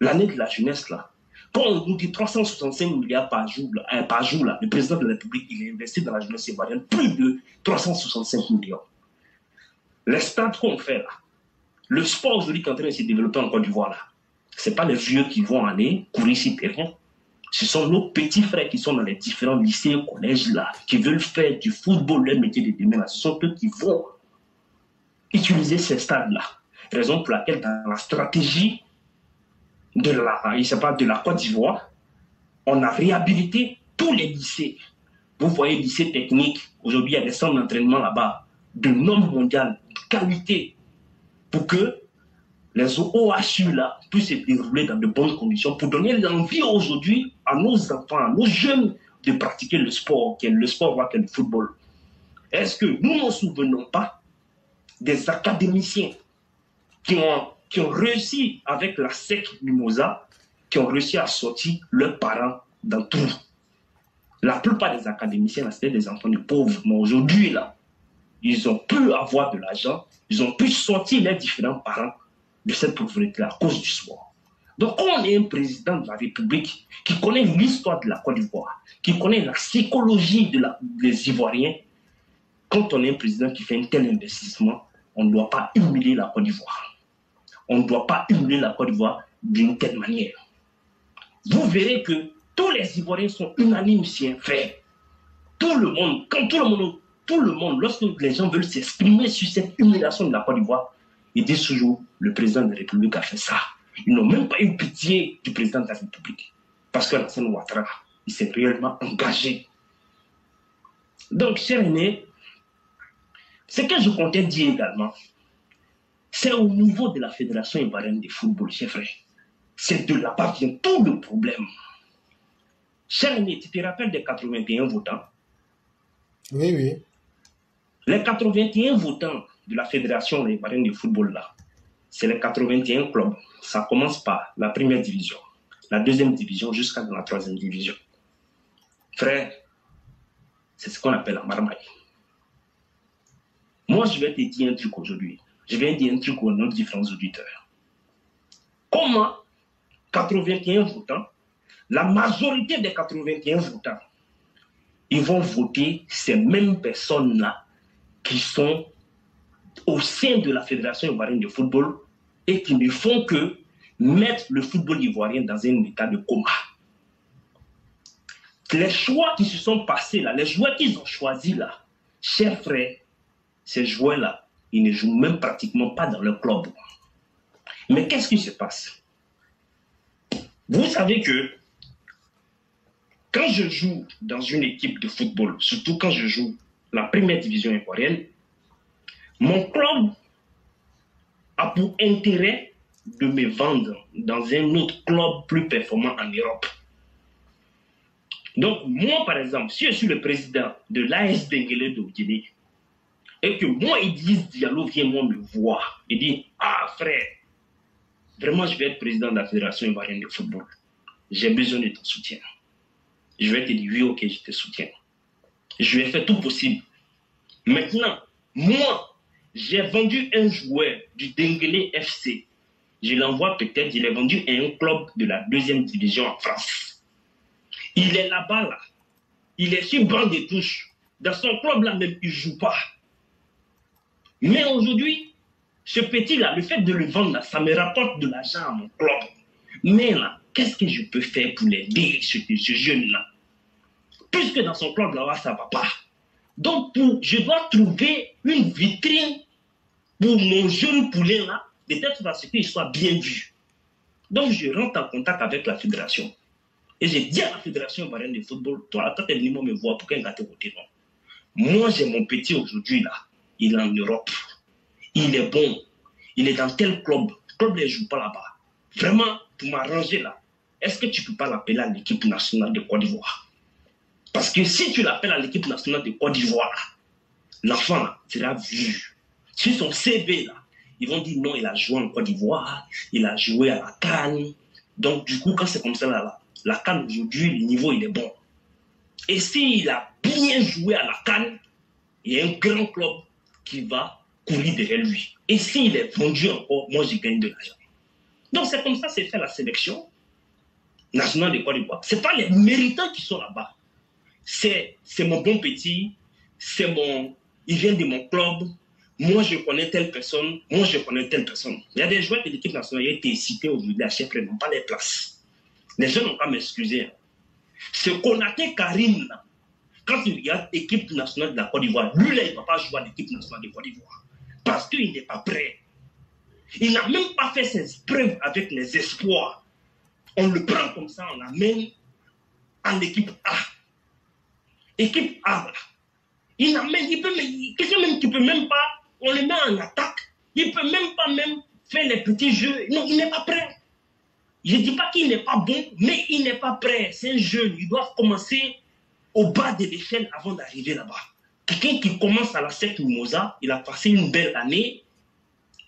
L'année de la jeunesse, là. Quand on nous dit 365 milliards par jour, là, par jour là, le président de la République, il a investi dans la jeunesse ivoirienne plus de 365 millions. Les stades qu'on fait là, le sport aujourd'hui qui est en train de se développer en Côte d'Ivoire là, ce pas les vieux qui vont aller courir sur terrain. Ce sont nos petits frères qui sont dans les différents lycées et collèges là, qui veulent faire du football leur métier de demain. Ce sont eux qui vont utiliser ces stades-là. Raison pour laquelle dans la stratégie de la, il pas, de la Côte d'Ivoire, on a réhabilité tous les lycées. Vous voyez, lycée technique, aujourd'hui il y a des centres d'entraînement là-bas, de nombre mondial, de qualité, pour que les OHU là puissent se dérouler dans de bonnes conditions, pour donner l'envie aujourd'hui à nos enfants, à nos jeunes de pratiquer le sport, le sport, qui est le football. Est-ce que nous ne nous souvenons pas? Des académiciens qui ont, qui ont réussi avec la SEC Mimosa, qui ont réussi à sortir leurs parents dans tout. La plupart des académiciens, c'était des enfants de pauvres. Mais aujourd'hui, là, ils ont pu avoir de l'argent, ils ont pu sortir leurs différents parents de cette pauvreté à cause du sport. Donc, on est un président de la République qui connaît l'histoire de la Côte d'Ivoire, qui connaît la psychologie de la, des Ivoiriens, quand on est un président qui fait un tel investissement, on ne doit pas humilier la Côte d'Ivoire. On ne doit pas humilier la Côte d'Ivoire d'une telle manière. Vous verrez que tous les Ivoiriens sont unanimes si un. Tout le monde, quand tout le monde, tout le monde, lorsque les gens veulent s'exprimer sur cette humiliation de la Côte d'Ivoire, ils disent toujours le président de la République a fait ça. Ils n'ont même pas eu pitié du président de la République. Parce que Alassane Ouattara, il s'est réellement engagé. Donc, cher aîné, ce que je comptais dire également, c'est au niveau de la Fédération ivoirienne de football, c'est vrai. C'est de là-bas vient tout le problème. Cher ami, tu te rappelles des 81 votants? Oui, oui. Les 81 votants de la Fédération ivoirienne de football, là, c'est les 81 clubs. Ça commence par la première division, la deuxième division jusqu'à la troisième division. Frère, c'est ce qu'on appelle la marmaille. Moi, je vais te dire un truc aujourd'hui. Je vais dire un truc aux nos différents auditeurs. Comment 81 votants, la majorité des 81 votants, ils vont voter ces mêmes personnes-là qui sont au sein de la Fédération ivoirienne de football et qui ne font que mettre le football ivoirien dans un état de coma. Les choix qui se sont passés là, les joueurs qu'ils ont choisis là, chers frères, ces joueurs-là, ils ne jouent même pratiquement pas dans leur club. Mais qu'est-ce qui se passe? Vous savez que quand je joue dans une équipe de football, surtout quand je joue la première division ivoirienne, mon club a pour intérêt de me vendre dans un autre club plus performant en Europe. Donc, moi, par exemple, si je suis le président de l'AS Denguele de Guinée, et que moi, Idriss Diallo vient moi me voir et dit Ah, frère, vraiment, je vais être président de la Fédération ivoirienne de football. J'ai besoin de ton soutien. Je vais te dire Oui, ok, je te soutiens. Je vais faire tout possible. Maintenant, moi, j'ai vendu un joueur du Denguele FC. Je l'envoie peut-être, je l'ai vendu à un club de la deuxième division en France. Il est là-bas, là. Il est sur banc de touche. Dans son club-là même, il ne joue pas. Mais aujourd'hui, ce petit-là, le fait de le vendre, là, ça me rapporte de l'argent à mon club. Mais là, qu'est-ce que je peux faire pour l'aider, ce, ce jeune-là? Puisque dans son club, là, ça ne va pas. Donc, je dois trouver une vitrine pour mon jeune poulet, là, de telle façon qu'il soit bien vu. Donc, je rentre en contact avec la fédération. Et j'ai dit à la fédération ivoirienne de football, toi, quand tu es venu me voir, pour qu'un gâteau côté, non. Moi, j'ai mon petit aujourd'hui, là. Il est en Europe. Il est bon. Il est dans tel club. Club ne joue pas là-bas. Vraiment, pour m'arranger là, est-ce que tu ne peux pas l'appeler à l'équipe nationale de Côte d'Ivoire? Parce que si tu l'appelles à l'équipe nationale de Côte d'Ivoire, l'enfant sera vu. Sur son CV là, ils vont dire non, il a joué en Côte d'Ivoire, il a joué à la Cannes. Donc, du coup, quand c'est comme ça là, là la Cannes aujourd'hui, le niveau il est bon. Et s'il a bien joué à la Cannes, il y a un grand club qui va courir derrière lui. Et s'il est vendu encore, moi je gagne de l'argent. Donc c'est comme ça c'est fait la sélection nationale de Côte d'Ivoire. Ce pas les méritants qui sont là-bas. C'est mon bon petit, c'est mon. Il vient de mon club. Moi, je connais telle personne. Moi, je connais telle personne. Il y a des joueurs de l'équipe nationale qui ont été cités aujourd'hui à chef n'ont pas les places. Les gens n'ont pas m'excuser. Ce Konaté Karim, quand il regarde l'équipe nationale de la Côte d'Ivoire, lui, là, il ne va pas jouer à l'équipe nationale de Côte d'Ivoire. Parce qu'il n'est pas prêt. Il n'a même pas fait ses preuves avec les espoirs. On le prend comme ça, on l'amène en équipe A. Équipe A, là. Il n'a même, il peut, même qu'il peut même pas, on le met en attaque. Il peut même pas même faire les petits jeux. Non, il n'est pas prêt. Je ne dis pas qu'il n'est pas bon, mais il n'est pas prêt. C'est un jeune. Il doit commencer au bas de l'échelle avant d'arriver là-bas. Quelqu'un qui commence à la secte Mimosa, il a passé une belle année.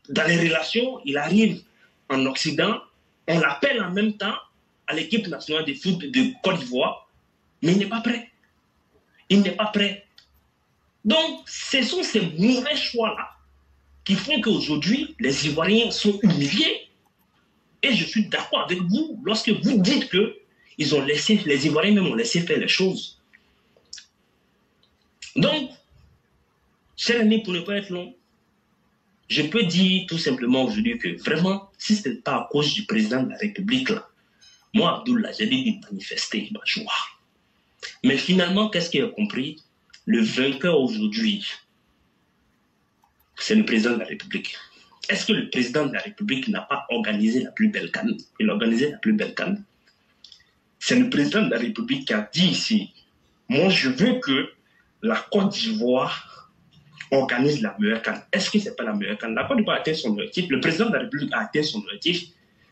Dans les relations, il arrive en Occident. On l'appelle en même temps à l'équipe nationale de foot de Côte d'Ivoire, mais il n'est pas prêt. Il n'est pas prêt. Donc, ce sont ces mauvais choix-là qui font qu'aujourd'hui, les Ivoiriens sont humiliés. Et je suis d'accord avec vous lorsque vous dites que ils ont laissé, les Ivoiriens même ont laissé faire les choses. Donc, cher ami, pour ne pas être long, je peux dire tout simplement aujourd'hui que vraiment, si ce n'est pas à cause du président de la République, là, moi, Abdullah, j'ai dit manifester ma joie. Mais finalement, qu'est-ce qu'il a compris? Le vainqueur aujourd'hui, c'est le président de la République. Est-ce que le président de la République n'a pas organisé la plus belle canne? Il a organisé la plus belle canne. C'est le président de la République qui a dit ici, moi je veux que la Côte d'Ivoire organise la meilleure canne. Est-ce que ce n'est pas la meilleure canne? La Côte d'Ivoire a atteint son objectif, le président de la République a atteint son objectif.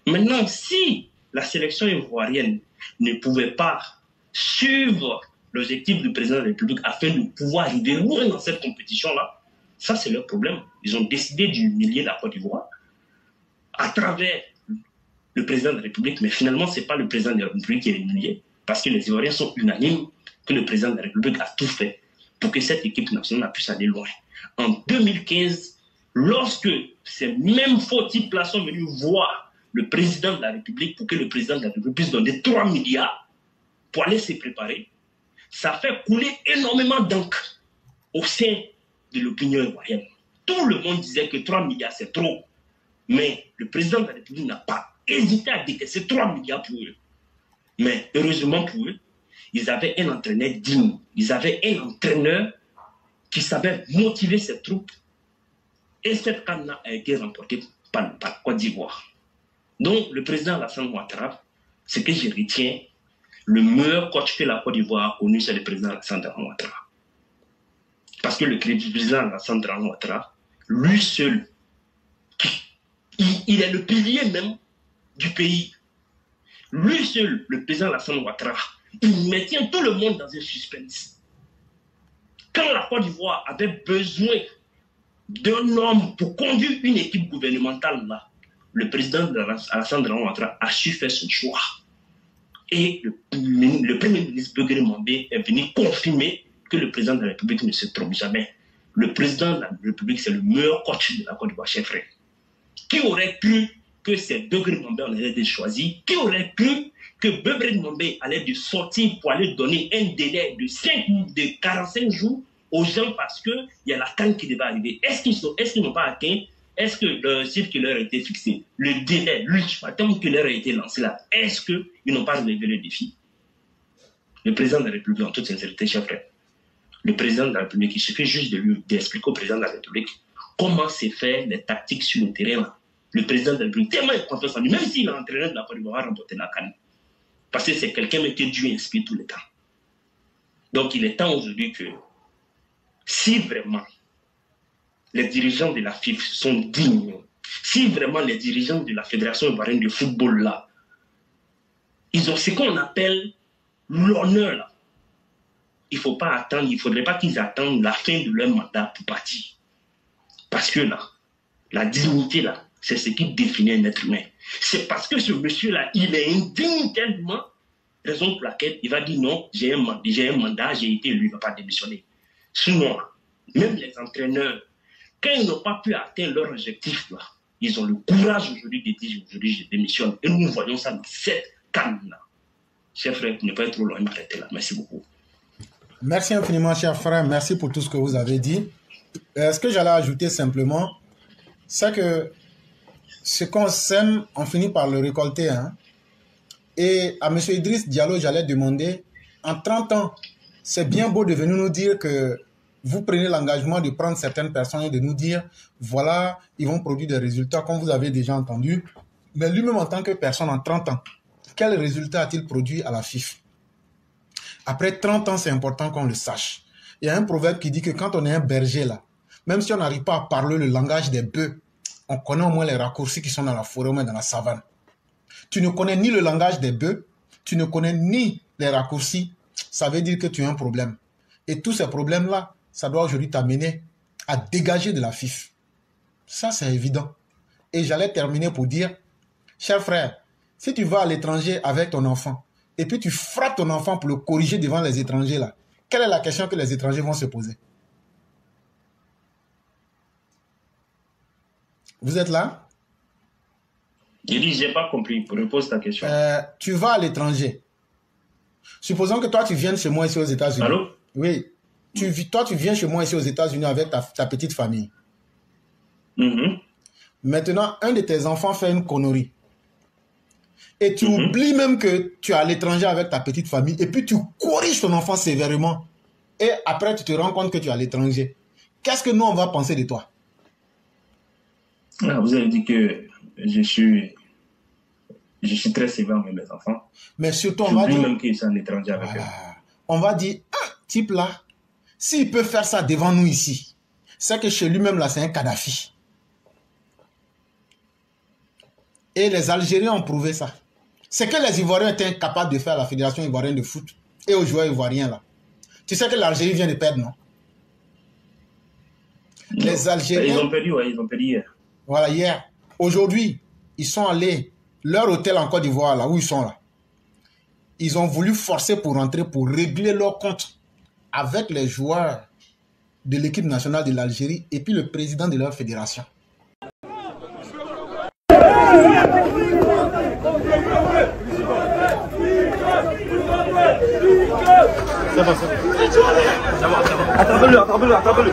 Maintenant, si la sélection ivoirienne ne pouvait pas suivre l'objectif du président de la République afin de pouvoir arriver loin dans cette compétition-là, ça c'est leur problème. Ils ont décidé d'humilier la Côte d'Ivoire à travers le président de la République, mais finalement, ce n'est pas le président de la République qui est humilié, parce que les Ivoiriens sont unanimes que le président de la République a tout fait pour que cette équipe nationale puisse aller loin. En 2015, lorsque ces mêmes faux types-là sont venus voir le président de la République pour que le président de la République puisse donner 3 milliards pour aller se préparer, ça fait couler énormément d'encre au sein de l'opinion ivoirienne. Tout le monde disait que 3 milliards, c'est trop. Mais le président de la République n'a pas hésité à décaisser 3 milliards pour eux. Mais heureusement pour eux, ils avaient un entraîneur digne. Ils avaient un entraîneur qui savait motiver ses troupes. Et cette canne a été remportée par, par Côte d'Ivoire. Donc, le président Alassane Ouattara, ce que je retiens, le meilleur coach que la Côte d'Ivoire a connu, c'est le président Alassane Ouattara. Parce que le président Alassane Ouattara, lui seul, il, il, est le pilier même du pays. Lui seul, le président Alassane Ouattara, il maintient tout le monde dans un suspense. Quand la Côte d'Ivoire avait besoin d'un homme pour conduire une équipe gouvernementale là, le président Alassane Ouattara a su faire son choix. Et le, premier ministre Begré Mambé est venu confirmer que le président de la République ne se trompe jamais. Le président de la République, c'est le meilleur coach de la Côte d'Ivoire, chef. Qui aurait cru que c'est Mambé en allait être choisi Qui aurait cru que Begré Mambé allait de sortir pour aller donner un délai de, 5, de 45 jours aux gens parce qu'il y a la canne qui devait arriver Est-ce qu'ils est n'ont pas atteint? Est-ce que le chiffre qui leur a été fixé, le délai, l'ultimatum qui leur a été lancé là, est-ce qu'ils n'ont pas relevé le défi? Le président de la République, en toute sincérité, chef frère, le président de la République, il suffit juste de lui d'expliquer au président de la République comment c'est fait les tactiques sur le terrain. Là. Le président de la République, tellement il confiance en lui, même s'il est entraîneur de la Côte d'Ivoire, remporter la canne. Parce que c'est quelqu'un qui Dieu inspire tout le temps. Donc il est temps aujourd'hui que, si vraiment les dirigeants de la FIF sont dignes, si vraiment les dirigeants de la Fédération ivoirienne de football là, ils ont ce qu'on appelle l'honneur là. Il ne faut pas attendre, il ne faudrait pas qu'ils attendent la fin de leur mandat pour partir. Parce que là, la dignité là, c'est ce qui définit un être humain. C'est parce que ce monsieur-là, il est indigne tellement, raison pour laquelle il va dire non, j'ai un, un, mandat, j'ai été élu, il ne va pas démissionner. Sinon, même les entraîneurs, quand ils n'ont pas pu atteindre leur objectif, ils ont le courage aujourd'hui de dire aujourd'hui je démissionne. Et nous voyons ça dans cette canne-là. Cher frère, ne pas être trop loin, m'arrêter là. Merci beaucoup. Merci infiniment, cher frère. Merci pour tout ce que vous avez dit. Euh, ce que j'allais ajouter simplement, c'est que ce qu'on sème, on finit par le récolter. Hein. Et à M. Idriss Diallo, j'allais demander, en 30 ans, c'est bien beau de venir nous dire que vous prenez l'engagement de prendre certaines personnes et de nous dire, voilà, ils vont produire des résultats, comme vous avez déjà entendu. Mais lui-même, en tant que personne, en 30 ans, quel résultat a-t-il produit à la FIF Après 30 ans, c'est important qu'on le sache. Il y a un proverbe qui dit que quand on est un berger, là, même si on n'arrive pas à parler le langage des bœufs, on connaît au moins les raccourcis qui sont dans la forêt ou dans la savane. Tu ne connais ni le langage des bœufs, tu ne connais ni les raccourcis, ça veut dire que tu as un problème. Et tous ces problèmes-là, ça doit aujourd'hui t'amener à dégager de la FIF. Ça, c'est évident. Et j'allais terminer pour dire, cher frère, si tu vas à l'étranger avec ton enfant, et puis tu frappes ton enfant pour le corriger devant les étrangers, là, quelle est la question que les étrangers vont se poser? Vous êtes là? Je dis, j'ai pas compris. Repose ta question. Euh, tu vas à l'étranger. Supposons que toi, tu viennes chez moi ici aux États-Unis. Allô? Oui tu, toi, tu viens chez moi ici aux États-Unis avec ta, ta, petite famille. Mm-hmm. Maintenant, un de tes enfants fait une connerie. Et tu Mm-hmm. oublies même que tu es à l'étranger avec ta petite famille. Et puis tu corriges ton enfant sévèrement. Et après, tu te rends compte que tu es à l'étranger. Qu'est-ce que nous, on va penser de toi? Vous avez dit que je suis, je suis très sévère avec mes enfants. Mais surtout, on va dire, même qu'ils sont en étranger avec eux. on va dire, ah, type là, s'il peut faire ça devant nous ici, c'est que chez lui-même là, c'est un Kadhafi. Et les Algériens ont prouvé ça. Ce que les Ivoiriens étaient incapables de faire la Fédération ivoirienne de foot et aux joueurs ivoiriens là. Tu sais que l'Algérie vient de perdre, non Les Algériens. Ils ont perdu, ouais, ils ont perdu hier. Voilà, hier. Aujourd'hui, ils sont allés, leur hôtel en Côte d'Ivoire, là où ils sont là. Ils ont voulu forcer pour rentrer, pour régler leur compte avec les joueurs de l'équipe nationale de l'Algérie et puis le président de leur fédération. Attrapez-le, attrapez-le, attrapez-le.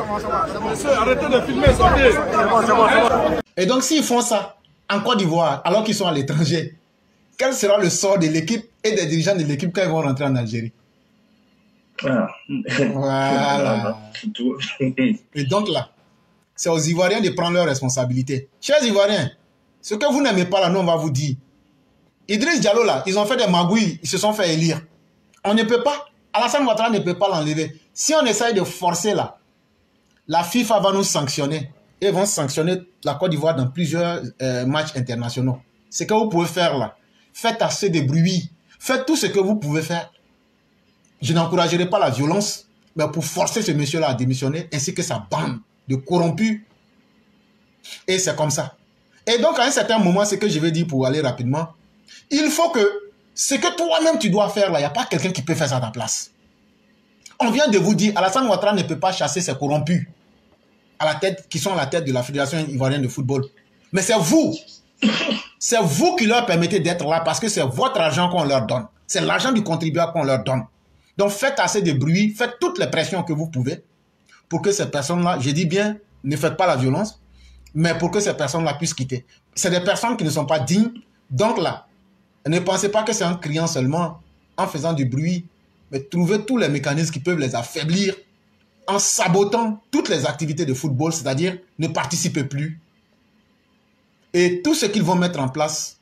Arrêtez de filmer, sortez. Et donc, s'ils font ça en Côte d'Ivoire, alors qu'ils sont à l'étranger, quel sera le sort de l'équipe et des dirigeants de l'équipe quand ils vont rentrer en Algérie Ah. Voilà. Et donc là, c'est aux Ivoiriens de prendre leurs responsabilités. Chers Ivoiriens, ce que vous n'aimez pas là, nous on va vous dire. Idriss Diallo là, ils ont fait des magouilles, ils se sont fait élire. On ne peut pas, Alassane Ouattara ne peut pas l'enlever. Si on essaye de forcer là, la FIFA va nous sanctionner et vont sanctionner la Côte d'Ivoire dans plusieurs euh, matchs internationaux. Ce que vous pouvez faire là, faites assez de bruit, faites tout ce que vous pouvez faire. Je n'encouragerai pas la violence, mais pour forcer ce monsieur-là à démissionner, ainsi que sa bande de corrompus. Et c'est comme ça. Et donc, à un certain moment, ce que je vais dire pour aller rapidement, il faut que ce que toi-même tu dois faire là, il n'y a pas quelqu'un qui peut faire ça à ta place. On vient de vous dire, Alassane Ouattara ne peut pas chasser ses corrompus à la tête, qui sont à la tête de la Fédération ivoirienne de football. Mais c'est vous. C'est vous qui leur permettez d'être là parce que c'est votre argent qu'on leur donne. C'est l'argent du contribuable qu'on leur donne. Donc faites assez de bruit, faites toutes les pressions que vous pouvez pour que ces personnes-là, je dis bien, ne faites pas la violence, mais pour que ces personnes-là puissent quitter. C'est des personnes qui ne sont pas dignes. Donc là, ne pensez pas que c'est en criant seulement, en faisant du bruit, mais trouvez tous les mécanismes qui peuvent les affaiblir en sabotant toutes les activités de football, c'est-à-dire ne participez plus. Et tout ce qu'ils vont mettre en place,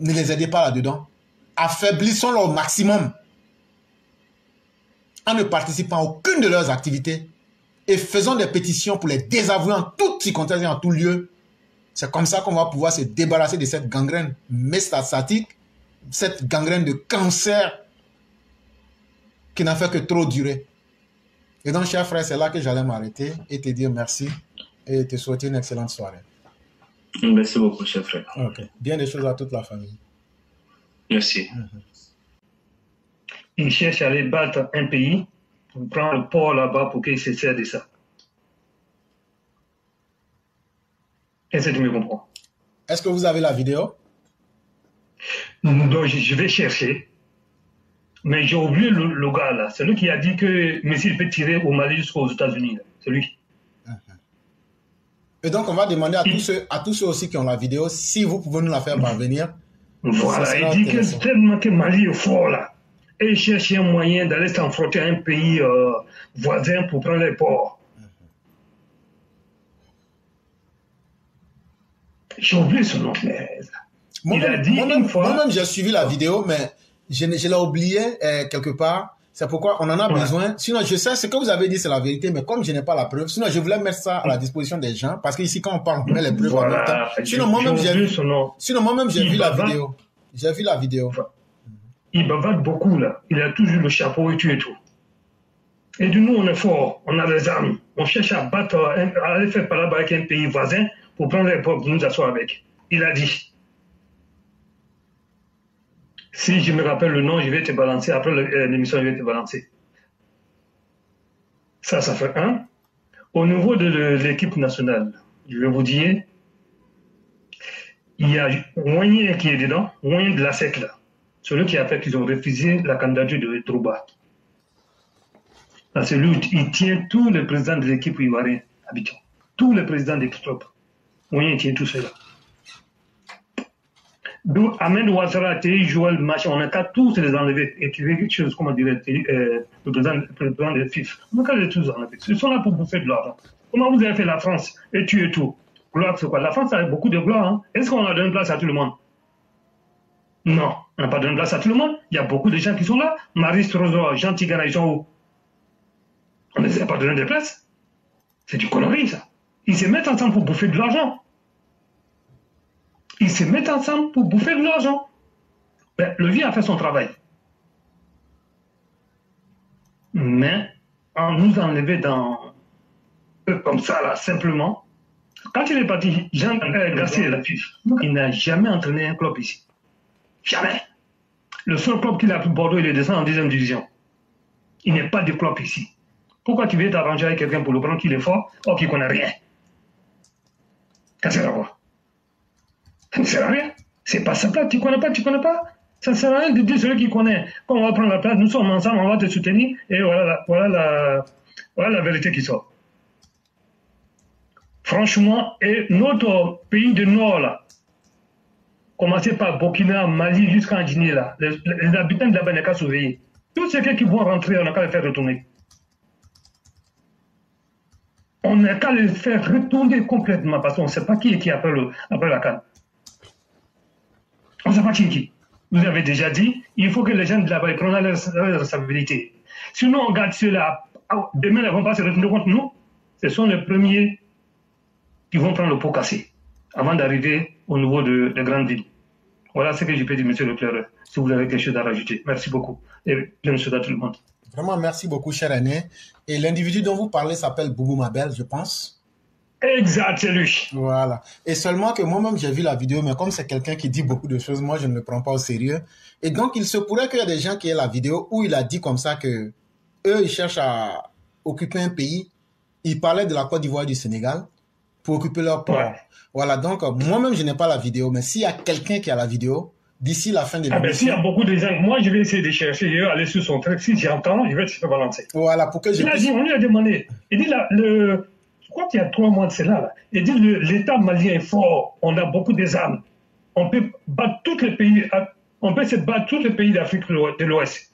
ne les aidez pas là-dedans. Affaiblissons-le au maximum en ne participant à aucune de leurs activités et faisons des pétitions pour les désavouer en toute circonstance et en tout lieu. C'est comme ça qu'on va pouvoir se débarrasser de cette gangrène métastatique, cette gangrène de cancer qui n'a fait que trop durer. Et donc, cher frère, c'est là que j'allais m'arrêter et te dire merci et te souhaiter une excellente soirée. Merci beaucoup, cher frère. Ok. Bien des choses à toute la famille. Merci. Il cherche à aller battre un pays pour prendre le port là-bas pour qu'il se sert de ça. Est-ce que tu me comprends? Est-ce que vous avez la vidéo? Donc, je vais chercher. Mais j'ai oublié le, le gars là, celui qui a dit que Messi peut tirer au Mali jusqu'aux États-Unis. C'est lui. Et donc, on va demander à tous ceux, à tous ceux aussi qui ont la vidéo, si vous pouvez nous la faire parvenir. Voilà, il dit que intéressant. tellement que Mali est fort là. Et il cherche un moyen d'aller s'enfronter à un pays euh, voisin pour prendre les ports. J'ai oublié son nom, mais il a dit moi-même- une fois. moi-même, j'ai suivi la vidéo, mais je, je l'ai oublié euh, quelque part. C'est pourquoi on en a Ouais. besoin. Sinon, je sais ce que vous avez dit, c'est la vérité, mais comme je n'ai pas la preuve, sinon je voulais mettre ça à la disposition des gens, parce qu'ici, quand on parle, on met les preuves en même temps. Sinon, moi-même, j'ai vu, son nom. sinon, moi-même, j'ai Il vu la vidéo. J'ai vu la vidéo. Il bavarde beaucoup là. Il a toujours le chapeau et tout et tout. Et du nous, on est fort, on a des armes. On cherche à battre, à aller faire par là-bas avec un pays voisin pour prendre les ports pour nous asseoir avec. Il a dit. Si je me rappelle le nom, je vais te balancer. Après euh, l'émission, je vais te balancer. Ça, ça fait un. Au niveau de l'équipe nationale, je vais vous dire, il y a moyen qui est dedans, moyen de la sec là. Celui qui a fait qu'ils ont refusé la candidature de Trouba. Parce que lui, il tient tous les présidents de l'équipe ivoirienne habituelle. Tous les présidents des clubs. Moyen, tient tout cela. D'où Ahmed Ouattara, Thierry Joël, machin, on a qu'à tous les enlever et tu veux quelque chose, comment dire, euh, le président, le des FIF. On a qu'à les tous enlever. Ils sont là pour bouffer de l'argent. Comment vous avez fait la France? Et tuer tout Gloire, c'est quoi? La France a beaucoup de gloire. Hein? Est-ce qu'on a donné place à tout le monde? Non, on n'a pas donné place à tout le monde. Il y a beaucoup de gens qui sont là. Marie Strozo, Jean Tigana, ils sont On ne les a pas donné de place. C'est du connerie, ça. Ils se mettent ensemble pour bouffer de l'argent. Ils se mettent ensemble pour bouffer de l'argent. Ben, le vieux a fait son travail. Mais en nous enlever dans comme ça, là, simplement, quand il est parti, Jean euh, Garcia, il n'a jamais entraîné un club ici. Jamais. Le seul club qu'il a pris Bordeaux, il est descendu en deuxième division. Il n'est pas de club ici. Pourquoi tu veux t'arranger avec quelqu'un pour le prendre qu'il est fort, or qu'il ne connaît rien? Qu'est-ce que ça quoi Ça ne sert à rien. C'est pas sa place, tu connais pas, tu connais pas. Ça ne sert à rien de dire celui qui connaît. Quand on va prendre la place, nous sommes ensemble, on va te soutenir, et voilà la, voilà la, voilà la vérité qui sort. Franchement, et notre pays du Nord, là, commencé par Burkina, Mali, jusqu'en Guinée, là, les, habitants de là-bas n'ont. Tous ceux qui vont rentrer, on n'a qu'à les faire retourner. On n'a qu'à les faire retourner complètement parce qu'on ne sait pas qui est qui après, le, après la canne. Vous avez déjà dit, il faut que les gens de là-bas prennent leurs responsabilités. Sinon, on garde ceux-là. Demain, ils ne vont pas se retourner contre nous. Ce sont les premiers qui vont prendre le pot cassé avant d'arriver au niveau de, de grandes villes. Voilà ce que je peux dire, monsieur Leclerc, si vous avez quelque chose à rajouter. Merci beaucoup. Et bien sûr à tout le monde. Vraiment, merci beaucoup, cher Aîné. Et l'individu dont vous parlez s'appelle Boubou Mabel, je pense. Exact, c'est lui. Voilà. Et seulement que moi-même, j'ai vu la vidéo, mais comme c'est quelqu'un qui dit beaucoup de choses, moi, je ne le prends pas au sérieux. Et donc, il se pourrait qu'il y ait des gens qui aient la vidéo où il a dit comme ça que eux, ils cherchent à occuper un pays. Il parlait de la Côte d'Ivoire et du Sénégal pour occuper leur port. Ouais. Voilà, donc moi-même, je n'ai pas la vidéo, mais s'il y a quelqu'un qui a la vidéo, d'ici la fin de Ah ben, s'il y l'émission, a beaucoup de gens, moi, je vais essayer de chercher, je vais aller sur son truc. Si j'entends, je vais te faire balancer. voilà, pour que je Il a dit, on lui a demandé. Il dit, là, le, je crois qu'il y a trois mois de cela, là. Il dit, l'État malien est fort. On a beaucoup des armes. On peut battre tous les pays, on peut se battre tous les pays d'Afrique de l'Ouest.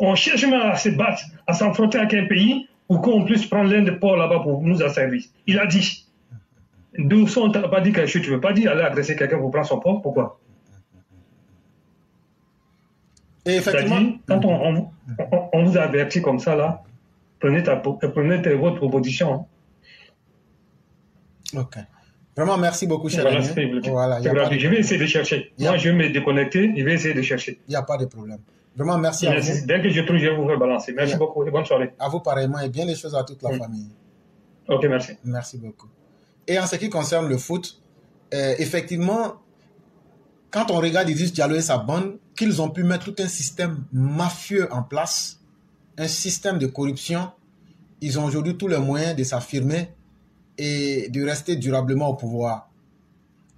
On cherche même à se battre, à s'enfronter avec un pays pour qu'on puisse prendre l'un des ports là-bas pour nous asservir. Il a dit. D'où ça, on t'a pas dit quelque chose. Tu veux pas dire aller agresser quelqu'un pour prendre son port? Pourquoi? Et effectivement, quand on, on- on- vous avertit comme ça, là, prenez, ta, prenez ta- votre proposition. Ok. Vraiment, merci beaucoup, cher Voilà je. Voilà, n'y de- vais essayer de chercher. A- Moi, je vais me déconnecter, je vais essayer de chercher. il y a pas de problème. Vraiment, merci, à Merci. vous. Dès que je trouve, je vais vous rebalancer. Merci Yeah. beaucoup et bonne soirée. À vous pareillement et bien les choses à toute la Mm. famille. Ok, merci. Merci beaucoup. Et en ce qui concerne le foot, euh, effectivement, quand on regarde Idriss Diallo et sa bande, qu'ils ont pu mettre tout un système mafieux en place, un système de corruption, ils ont aujourd'hui tous les moyens de s'affirmer et de rester durablement au pouvoir.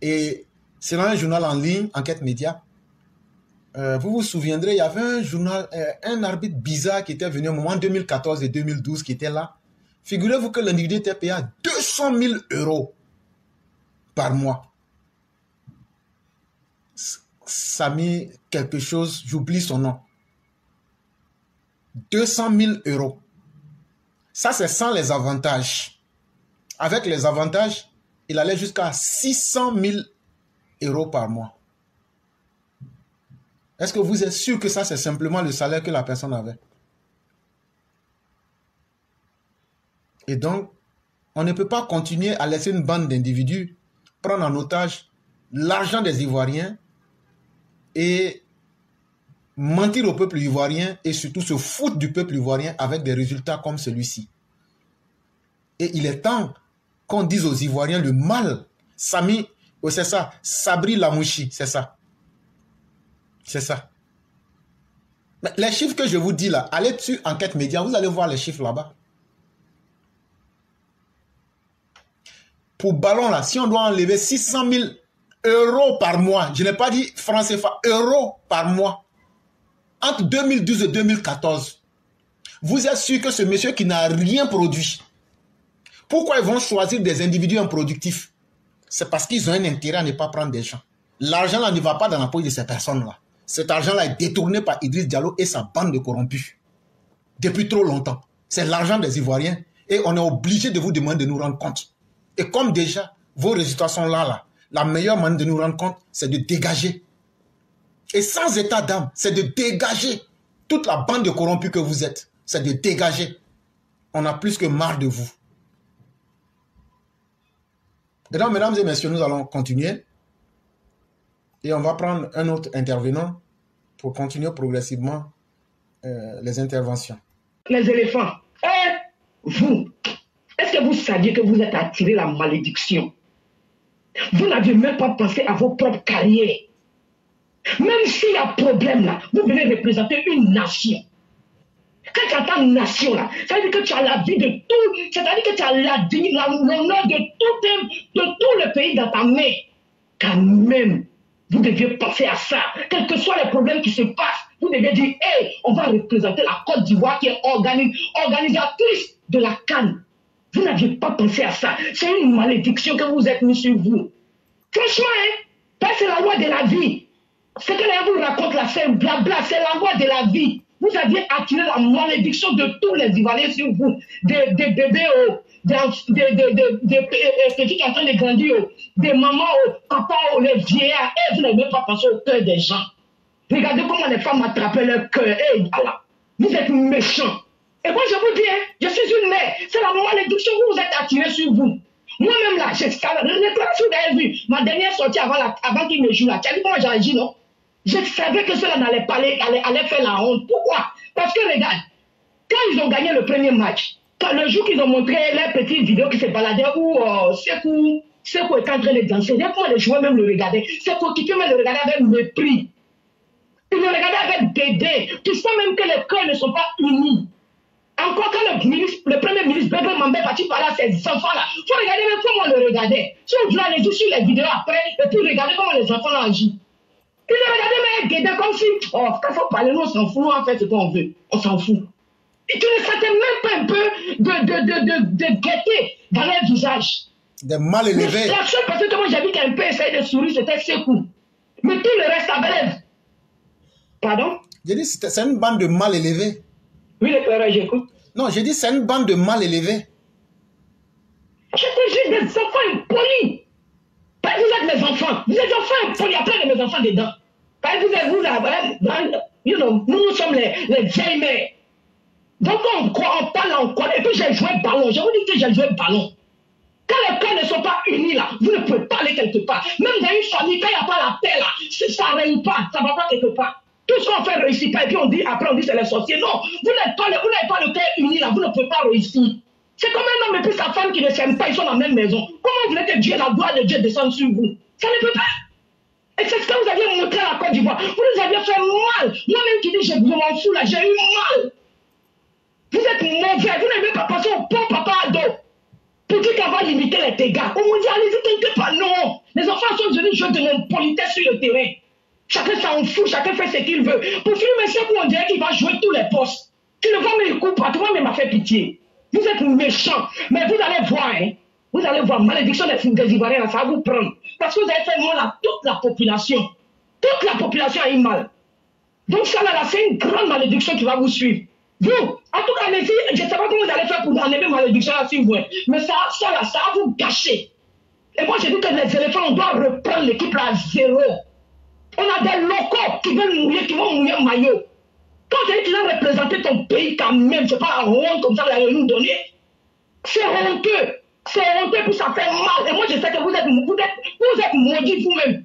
Et selon un journal en ligne, Enquête Média, euh, vous vous souviendrez, il y avait un journal, euh, un arbitre bizarre qui était venu au moment 2014 et 2012 qui était là. Figurez-vous que l'individu était payé à 200 000 euros par mois. S- Ça a mis quelque chose, j'oublie son nom. 200 000 euros. Ça, c'est sans les avantages. Avec les avantages, il allait jusqu'à 600 000 euros par mois. Est-ce que vous êtes sûr que ça, c'est simplement le salaire que la personne avait? Et donc, on ne peut pas continuer à laisser une bande d'individus prendre en otage l'argent des Ivoiriens et mentir au peuple ivoirien et surtout se foutre du peuple ivoirien avec des résultats comme celui-ci. Et il est temps qu'on dise aux Ivoiriens le mal. Sami, oh, c'est ça, Sabri Lamouchi, c'est ça. C'est ça. Les chiffres que je vous dis là, allez dessus Enquête Média, vous allez voir les chiffres là-bas. Pour ballon là, si on doit enlever 600 000 euros par mois, je n'ai pas dit francs CFA, euros par mois, entre 2012 et 2014, vous êtes sûr que ce monsieur qui n'a rien produit, pourquoi ils vont choisir des individus improductifs? C'est parce qu'ils ont un intérêt à ne pas prendre des gens. L'argent là ne va pas dans la poche de ces personnes-là. Cet argent-là est détourné par Idriss Diallo et sa bande de corrompus. Depuis trop longtemps. C'est l'argent des Ivoiriens. Et on est obligé de vous demander de nous rendre compte. Et comme déjà, vos résultats sont là, là, la meilleure manière de nous rendre compte, c'est de dégager. Et sans état d'âme, c'est de dégager toute la bande de corrompus que vous êtes. C'est de dégager. On a plus que marre de vous. Maintenant, mesdames et messieurs, nous allons continuer. Et on va prendre un autre intervenant pour continuer progressivement euh, les interventions. Les éléphants. Eh, vous, est-ce que vous saviez que vous êtes attiré la malédiction? Vous n'avez même pas pensé à vos propres carrières. Même s'il y a problème là, vous venez représenter une nation. Quand tu entends nation là, ça veut dire que tu as la vie de tout, c'est-à-dire que tu as l'honneur de tout, de tout le pays dans ta main. Quand même, vous deviez penser à ça. Quels que soient les problèmes qui se passent, vous deviez dire, hé, on va représenter la Côte d'Ivoire qui est organisatrice de la Cannes. Vous n'aviez pas pensé à ça. C'est une malédiction que vous êtes mis sur vous. Franchement, hein, c'est la loi de la vie. Ce que les vous raconte là, c'est blabla, c'est la loi de la vie. Vous aviez attiré la malédiction de tous les Ivoiriens sur vous. Des, bébés, oh, des, des, des, petits qui sont en train de grandir, oh, des mamans, oh, papa, oh, les vieillards. Et vous n'avez pas pensé au cœur des gens. Regardez comment les femmes attrapent leur cœur. Hey, voilà. Vous êtes méchants. Et moi, je vous dis, hein, je suis une mère. C'est la malédiction que vous êtes attirée sur vous. Moi-même, là, j'ai vous avez vu, ma dernière sortie avant, avant qu'il me joue là. Tu as comment j'ai agi, non? Je savais que cela n'allait pas aller, allait, faire la honte. Pourquoi? Parce que, regarde, quand ils ont gagné le premier match, quand le jour qu'ils ont montré les petites vidéos qui se baladaient où euh, Sekou, Sekou est en train de danser, comment les joueurs même le regardaient. Sekou qui même le regarder avec mépris. Ils le regardaient avec dédain. Tu sais même que les cœurs ne sont pas unis. Encore quand le, ministre, le premier ministre Bébé Mambé parti parler à ces enfants-là, il faut regarder même comment on le regardait. Si on doit aller sur les vidéos après, et puis regarder comment les enfants ont agi. Ils le regardaient même comme si, oh, quand il faut parler, nous on s'en fout, on fait ce qu'on veut. On s'en fout. Et tu ne sentais même pas un peu de, de, de, de, de gaieté dans leur visage. Des mal élevés. La seule personne que moi j'ai vu qui a un peu essayé de sourire, c'était Sekou. Mais tout le reste avait. Pardon? J'ai dit c'est une bande de mal élevés. Oui, le père, j'écoute. Non, j'ai dit c'est une bande de mal élevés. Je te jure des enfants impolis. Vous êtes mes enfants. Vous êtes enfants. Il y a plein de mes enfants dedans. Vous êtes vous là, you know, nous, nous sommes les, les vieilles mères. Donc on, croit, on parle, on. Et puis j'ai joué ballon. Je vous dis que j'ai joué ballon. Quand les cœurs ne sont pas unis là, vous ne pouvez pas aller quelque part. Même dans une famille, quand il n'y a pas la paix là, ça ne réunit pas, ça ne va pas quelque part. Tout ce qu'on fait réussit pas. Et puis on dit, après on dit c'est les sorciers. Non, vous n'êtes pas, pas le cœur uni là, vous ne pouvez pas réussir. C'est comme un homme et puis sa femme qui ne s'aiment pas, ils sont dans la même maison. Comment vous voulez que Dieu, la gloire de Dieu descende sur vous? Ça ne peut pas. Et c'est ce que vous aviez montré à la Côte d'Ivoire. Vous nous aviez fait mal. Moi-même qui dis, je m'en fous là, j'ai eu mal. Vous êtes mauvais. Vous n'avez pas pensé au bon papa. Pour dire qu'on va limiter les dégâts. On vous dit, allez-y, pas. Non. Les enfants sont venus jouer de mon politesse sur le terrain. Chacun s'en fout, chacun fait ce qu'il veut. Pour finir, monsieur, on dirait qu'il va jouer tous les postes. Tu ne vois mes coups pas, toi même m'a fait pitié. Vous êtes méchants, mais vous allez voir, hein. Vous allez voir, malédiction des, Ivoiriens, ça va vous prendre. Parce que vous avez fait mal à toute la population. Toute la population a eu mal. Donc ça là, c'est une grande malédiction qui va vous suivre. Vous, en tout cas, allez-y, je ne sais pas comment vous allez faire pour enlever malédiction là si vous voulez. Mais ça, ça là, ça va vous gâcher. Et moi, j'ai dit que les éléphants, on doit reprendre l'équipe à zéro. On a des locaux qui veulent mouiller, qui vont mouiller maillot. Quand tu dis tu représenter ton pays quand même, c'est pas la honte comme ça, vous allez nous donner. C'est honteux. C'est honteux, puis ça fait mal. Et moi, je sais que vous êtes, vous êtes, vous êtes maudits vous-même.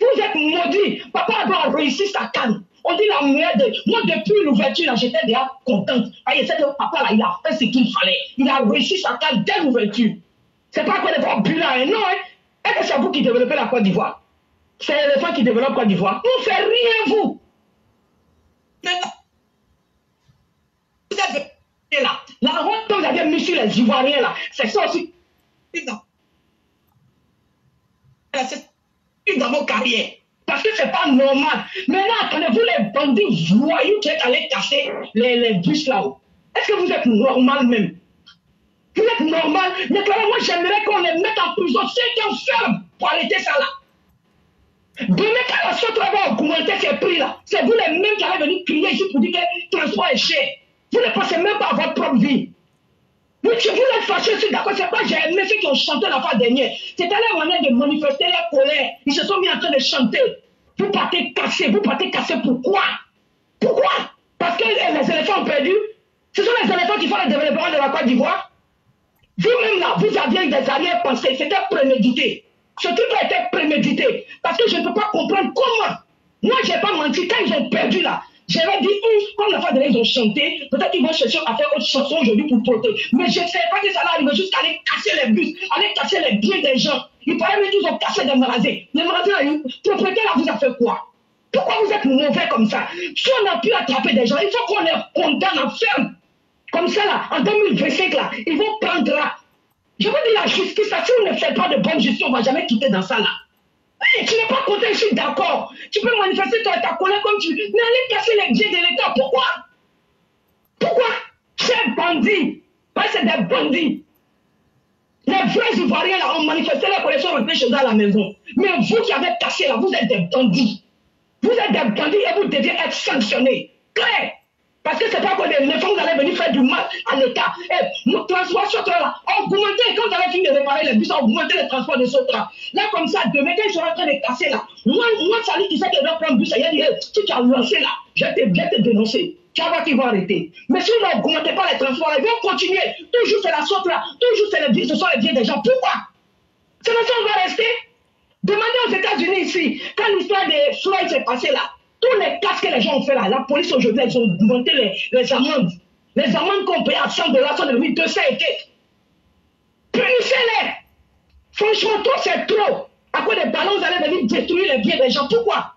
Vous êtes maudits. Papa doit réussir sa canne. On dit la meilleure de... Moi, depuis l'ouverture, j'étais déjà contente. Parce que papa, là, il a fait ce qu'il fallait. Il a réussi sa canne dès l'ouverture. C'est pas quoi de voir hein. non, hein. Est-ce que c'est vous qui développez la Côte d'Ivoire? C'est l'éléphant qui développe Côte d'Ivoire. Vous ne faites rien, vous. Vous êtes là. La honte que vous avez mis sur les Ivoiriens, là, c'est ça aussi. C'est dans vos carrières. Parce que ce n'est pas normal. Maintenant, attendez-vous les bandits voyous qui sont allés casser les, les bus là-haut. Est-ce que vous êtes normal même? Vous êtes normal Mais moi, j'aimerais qu'on les mette en prison, c'est qu'on ferme pour arrêter ça là. Demain, quand la sorte va augmenter ces prix-là, c'est vous les mêmes qui allez venir crier ici pour dire que le transport est cher. Vous ne pensez même pas à votre propre vie. Si vous êtes fâché, c'est d'accord, c'est pas j'ai aimé ceux qui ont chanté la fois dernière. C'était leur manière de manifester leur colère. Ils se sont mis en train de chanter. Vous partez casser, vous partez casser pourquoi? Pourquoi? Parce que les éléphants ont perdu. Ce sont les éléphants qui font le développement de la Côte d'Ivoire. Vous-même là, vous aviez des arrière-pensées, c'était prémédité. Ce truc a été prémédité. Parce que je ne peux pas comprendre comment. Moi, je n'ai pas menti. Quand ils ont perdu là, j'avais dit, comme la fois dernière, ils ont chanté, peut-être qu'ils vont chercher à faire autre chanson aujourd'hui pour protéger. Mais je ne savais pas que ça allait arriver jusqu'à aller casser les bus, aller casser les biens des gens. Il paraît même qu'ils ont cassé des magasins. Les magasins, le propriétaire là vous a fait quoi? Pourquoi vous êtes mauvais comme ça? Si on a pu attraper des gens, il faut qu'on les condamne en ferme. Comme ça là, en 2025 là, ils vont prendre là. Je veux dire la justice, si on ne fait pas de bonne justice, on ne va jamais quitter dans ça là. Tu n'es pas content, je suis d'accord. Tu peux manifester ta, ta colère comme tu veux, mais aller casser les biens de l'État, pourquoi? Pourquoi? Chers bandits, parce que c'est des bandits. Les vrais Ivoiriens là ont manifesté la collection rentrée chez eux à la maison. Mais vous qui avez cassé là, vous êtes des bandits. Vous êtes des bandits et vous devez être sanctionnés. Claire parce que c'est pas que les enfants allaient venir faire du mal à l'État. Et nous, transport Sotra là, augmenter, quand on avait fini de réparer les bus, augmenter le transport de Sotra. Là, comme ça, demain, quand ils seront en train de casser là, moi, moi, Sali qui sait qu'il va prendre le bus, il a dit, hey, si tu as lancé là, je vais te, bien te dénoncer. Tu vas voir qu'ils vont arrêter. Mais si on n'augmente pas les transports, ils vont continuer. Toujours c'est la sorte là, toujours c'est les biens, ce sont les biens des gens. Pourquoi? C'est comme ça on va rester. Demandez aux États-Unis ici, quand l'histoire de Floyd s'est passée là, tous les casques que les gens ont fait là, la police aujourd'hui, ils ont monté les, amendes. Les amendes qu'on paye à 100 dollars sont devenues 200 et quelques. Punissez-les. Franchement, toi, c'est trop. À quoi des ballons, vous allez venir détruire les biens des gens. Pourquoi?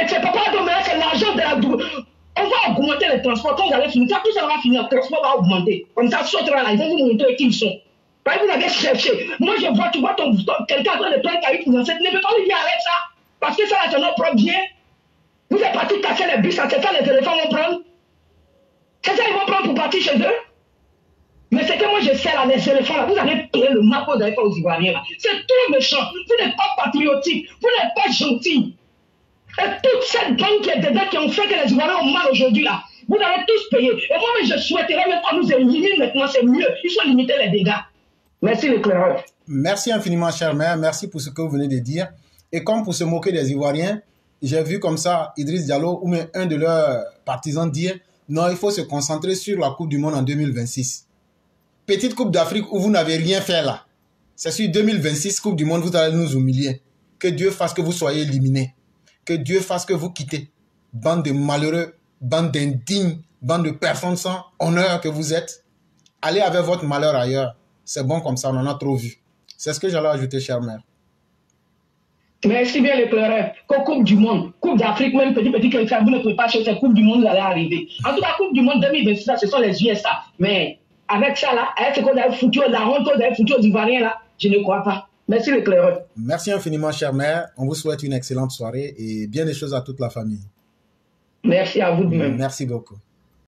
Et c'est pas mais c'est l'argent de la On va augmenter les transports. Quand vous allez finir, tout ça va finir, le transport va augmenter. Comme ça, sautera là, ils vont vous montrer qui ils sont. Parce que vous avez cherché. Moi, je vois, tu vois ton, quelqu'un en train de prendre caillou pour lancer. Ne veux pas lui dire arrête ça. Parce que ça, c'est notre propre bien. Vous êtes parti casser les bus, c'est ça les éléphants vont prendre C'est ça ils vont prendre pour partir chez eux Mais c'est que moi je sais là, les éléphants là, vous allez payer le mal vous aux Ivoiriens là. C'est tout méchant. Vous n'êtes pas patriotique, vous n'êtes pas gentil. Et toute cette bande qui est dedans qui ont fait que les Ivoiriens ont mal aujourd'hui là, vous allez tous payer. Et moi, je souhaiterais même qu'on nous élimine maintenant, c'est mieux. Il faut limiter les dégâts. Merci l'éclaireur. Merci infiniment, cher maire. Merci pour ce que vous venez de dire. Et comme pour se moquer des Ivoiriens, j'ai vu comme ça Idriss Diallo ou même un de leurs partisans dire non, il faut se concentrer sur la Coupe du Monde en 2026. Petite Coupe d'Afrique où vous n'avez rien fait là. C'est sur 2026 Coupe du Monde, vous allez nous humilier. Que Dieu fasse que vous soyez éliminés. Que Dieu fasse que vous quittez. Bande de malheureux, bande d'indignes, bande de personnes sans honneur que vous êtes. Allez avec votre malheur ailleurs. C'est bon comme ça, on en a trop vu. C'est ce que j'allais ajouter, cher mère. Merci bien l'éclaireur. Qu'au Coupe du Monde, Coupe d'Afrique, même petit petit que vous ne pouvez pas chercher cette Coupe du Monde, vous allez arriver. En tout cas, Coupe du Monde 2026, ce sont les USA. Mais avec ça là, avec ce qu'on a foutu, la honte qu'on a foutu aux Ivoiriens là, je ne crois pas. Merci l'éclaireur. Merci infiniment, cher mère. On vous souhaite une excellente soirée et bien des choses à toute la famille. Merci à vous de même. Merci beaucoup.